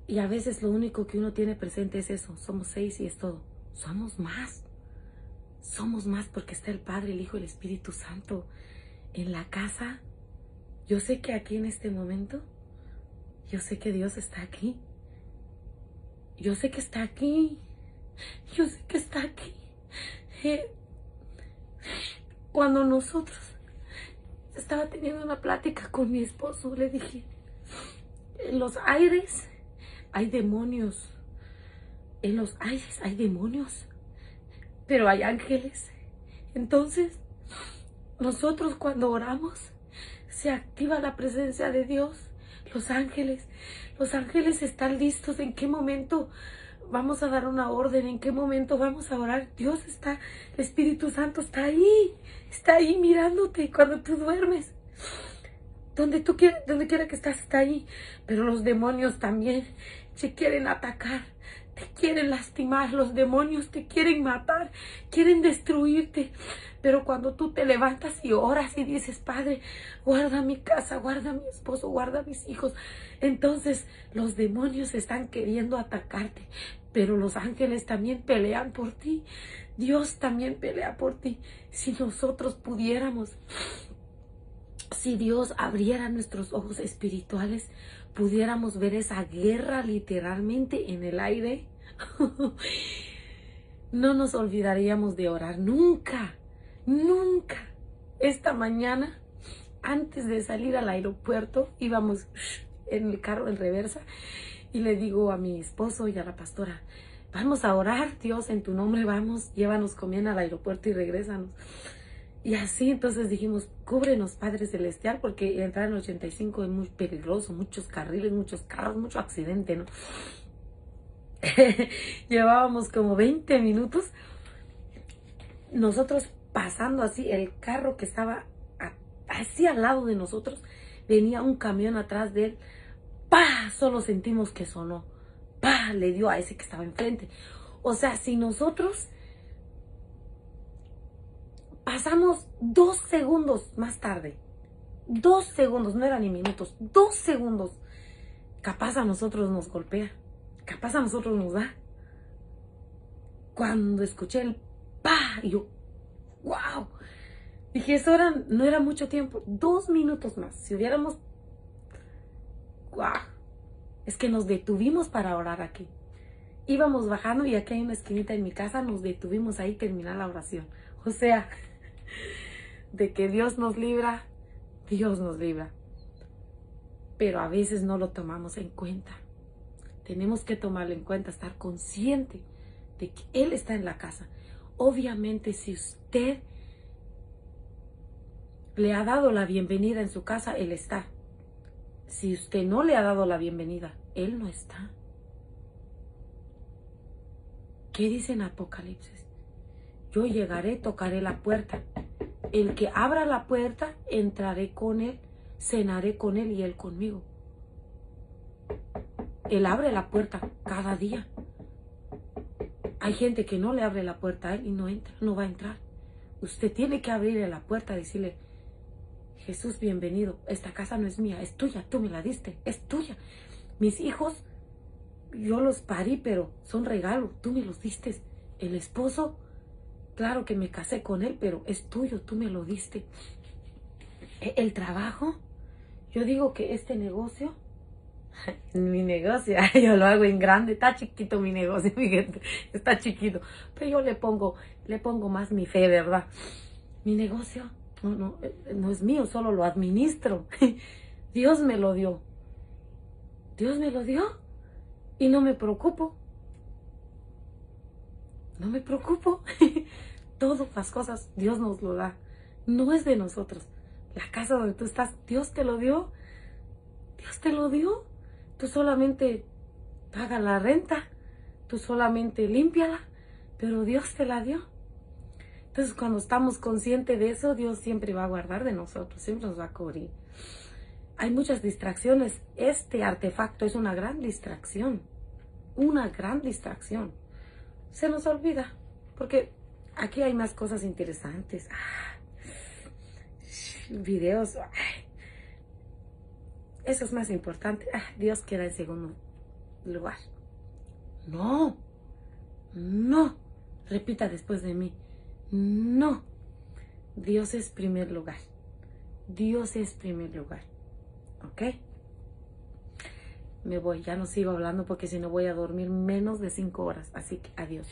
S1: Y a veces lo único que uno tiene presente es eso. Somos seis y es todo. Somos más. Somos más porque está el Padre, el Hijo el Espíritu Santo en la casa. Yo sé que aquí en este momento, yo sé que Dios está aquí. Yo sé que está aquí. Yo sé que está aquí. Eh, cuando nosotros estaba teniendo una plática con mi esposo, le dije, en los aires hay demonios. En los aires hay demonios. Pero hay ángeles. Entonces, nosotros cuando oramos, se activa la presencia de Dios. Los ángeles, los ángeles están listos. ¿En qué momento vamos a dar una orden? ¿En qué momento vamos a orar? Dios está, el Espíritu Santo está ahí, está ahí mirándote cuando tú duermes. Donde tú donde quiera que estás, está ahí. Pero los demonios también se quieren atacar, quieren lastimar, los demonios te quieren matar, quieren destruirte. Pero cuando tú te levantas y oras y dices, Padre, guarda mi casa, guarda mi esposo, guarda mis hijos, entonces los demonios están queriendo atacarte, pero los ángeles también pelean por ti. Dios también pelea por ti. Si nosotros pudiéramos, si Dios abriera nuestros ojos espirituales, pudiéramos ver esa guerra literalmente en el aire, no nos olvidaríamos de orar nunca, nunca. Esta mañana, antes de salir al aeropuerto, íbamos en el carro en reversa y le digo a mi esposo y a la pastora, vamos a orar, Dios, en tu nombre vamos, llévanos comiendo al aeropuerto y regrésanos. Y así entonces dijimos, cúbrenos Padre Celestial, porque entrar en el 85 es muy peligroso, muchos carriles, muchos carros, mucho accidente, ¿no? Llevábamos como 20 minutos, nosotros pasando así, el carro que estaba así al lado de nosotros, venía un camión atrás de él, ¡pa! Solo sentimos que sonó, ¡pa! Le dio a ese que estaba enfrente. O sea, si nosotros Pasamos dos segundos más tarde. Dos segundos, no eran ni minutos, dos segundos. Capaz a nosotros nos golpea. Capaz a nosotros nos da. Cuando escuché el pa, y yo, wow. Dije, eso no era mucho tiempo, dos minutos más. Si hubiéramos, wow. Es que nos detuvimos para orar aquí. Íbamos bajando y aquí hay una esquinita en mi casa, nos detuvimos ahí terminar la oración. O sea, de que Dios nos libra, Dios nos libra. Pero a veces no lo tomamos en cuenta. Tenemos que tomarlo en cuenta, estar consciente de que Él está en la casa. Obviamente si usted le ha dado la bienvenida en su casa, Él está. Si usted no le ha dado la bienvenida, Él no está. ¿Qué dice en Apocalipsis? Yo llegaré, tocaré la puerta el que abra la puerta, entraré con él, cenaré con él y él conmigo. Él abre la puerta cada día. Hay gente que no le abre la puerta a él y no entra, no va a entrar. Usted tiene que abrirle la puerta y decirle, Jesús, bienvenido. Esta casa no es mía, es tuya. Tú me la diste, es tuya. Mis hijos, yo los parí, pero son regalos. Tú me los diste. El esposo, Claro que me casé con él, pero es tuyo, tú me lo diste. E, el trabajo, yo digo que este negocio, mi negocio, yo lo hago en grande, está chiquito mi negocio, mi gente, está chiquito, pero yo le pongo, le pongo más mi fe, ¿verdad? Mi negocio, no, no, no es mío, solo lo administro. Dios me lo dio. Dios me lo dio y no me preocupo. no me preocupo. Todas las cosas Dios nos lo da. No es de nosotros. La casa donde tú estás, Dios te lo dio. Dios te lo dio. Tú solamente paga la renta. Tú solamente límpiala. Pero Dios te la dio. Entonces, cuando estamos conscientes de eso, Dios siempre va a guardar de nosotros, siempre nos va a cubrir. Hay muchas distracciones. Este artefacto es una gran distracción. Una gran distracción. Se nos olvida. Porque aquí hay más cosas interesantes. Ah, videos. Eso es más importante. Ah, Dios queda en segundo lugar. No. No. Repita después de mí. No. Dios es primer lugar. Dios es primer lugar. ¿Ok? Me voy, ya no sigo hablando porque si no voy a dormir menos de cinco horas. Así que adiós.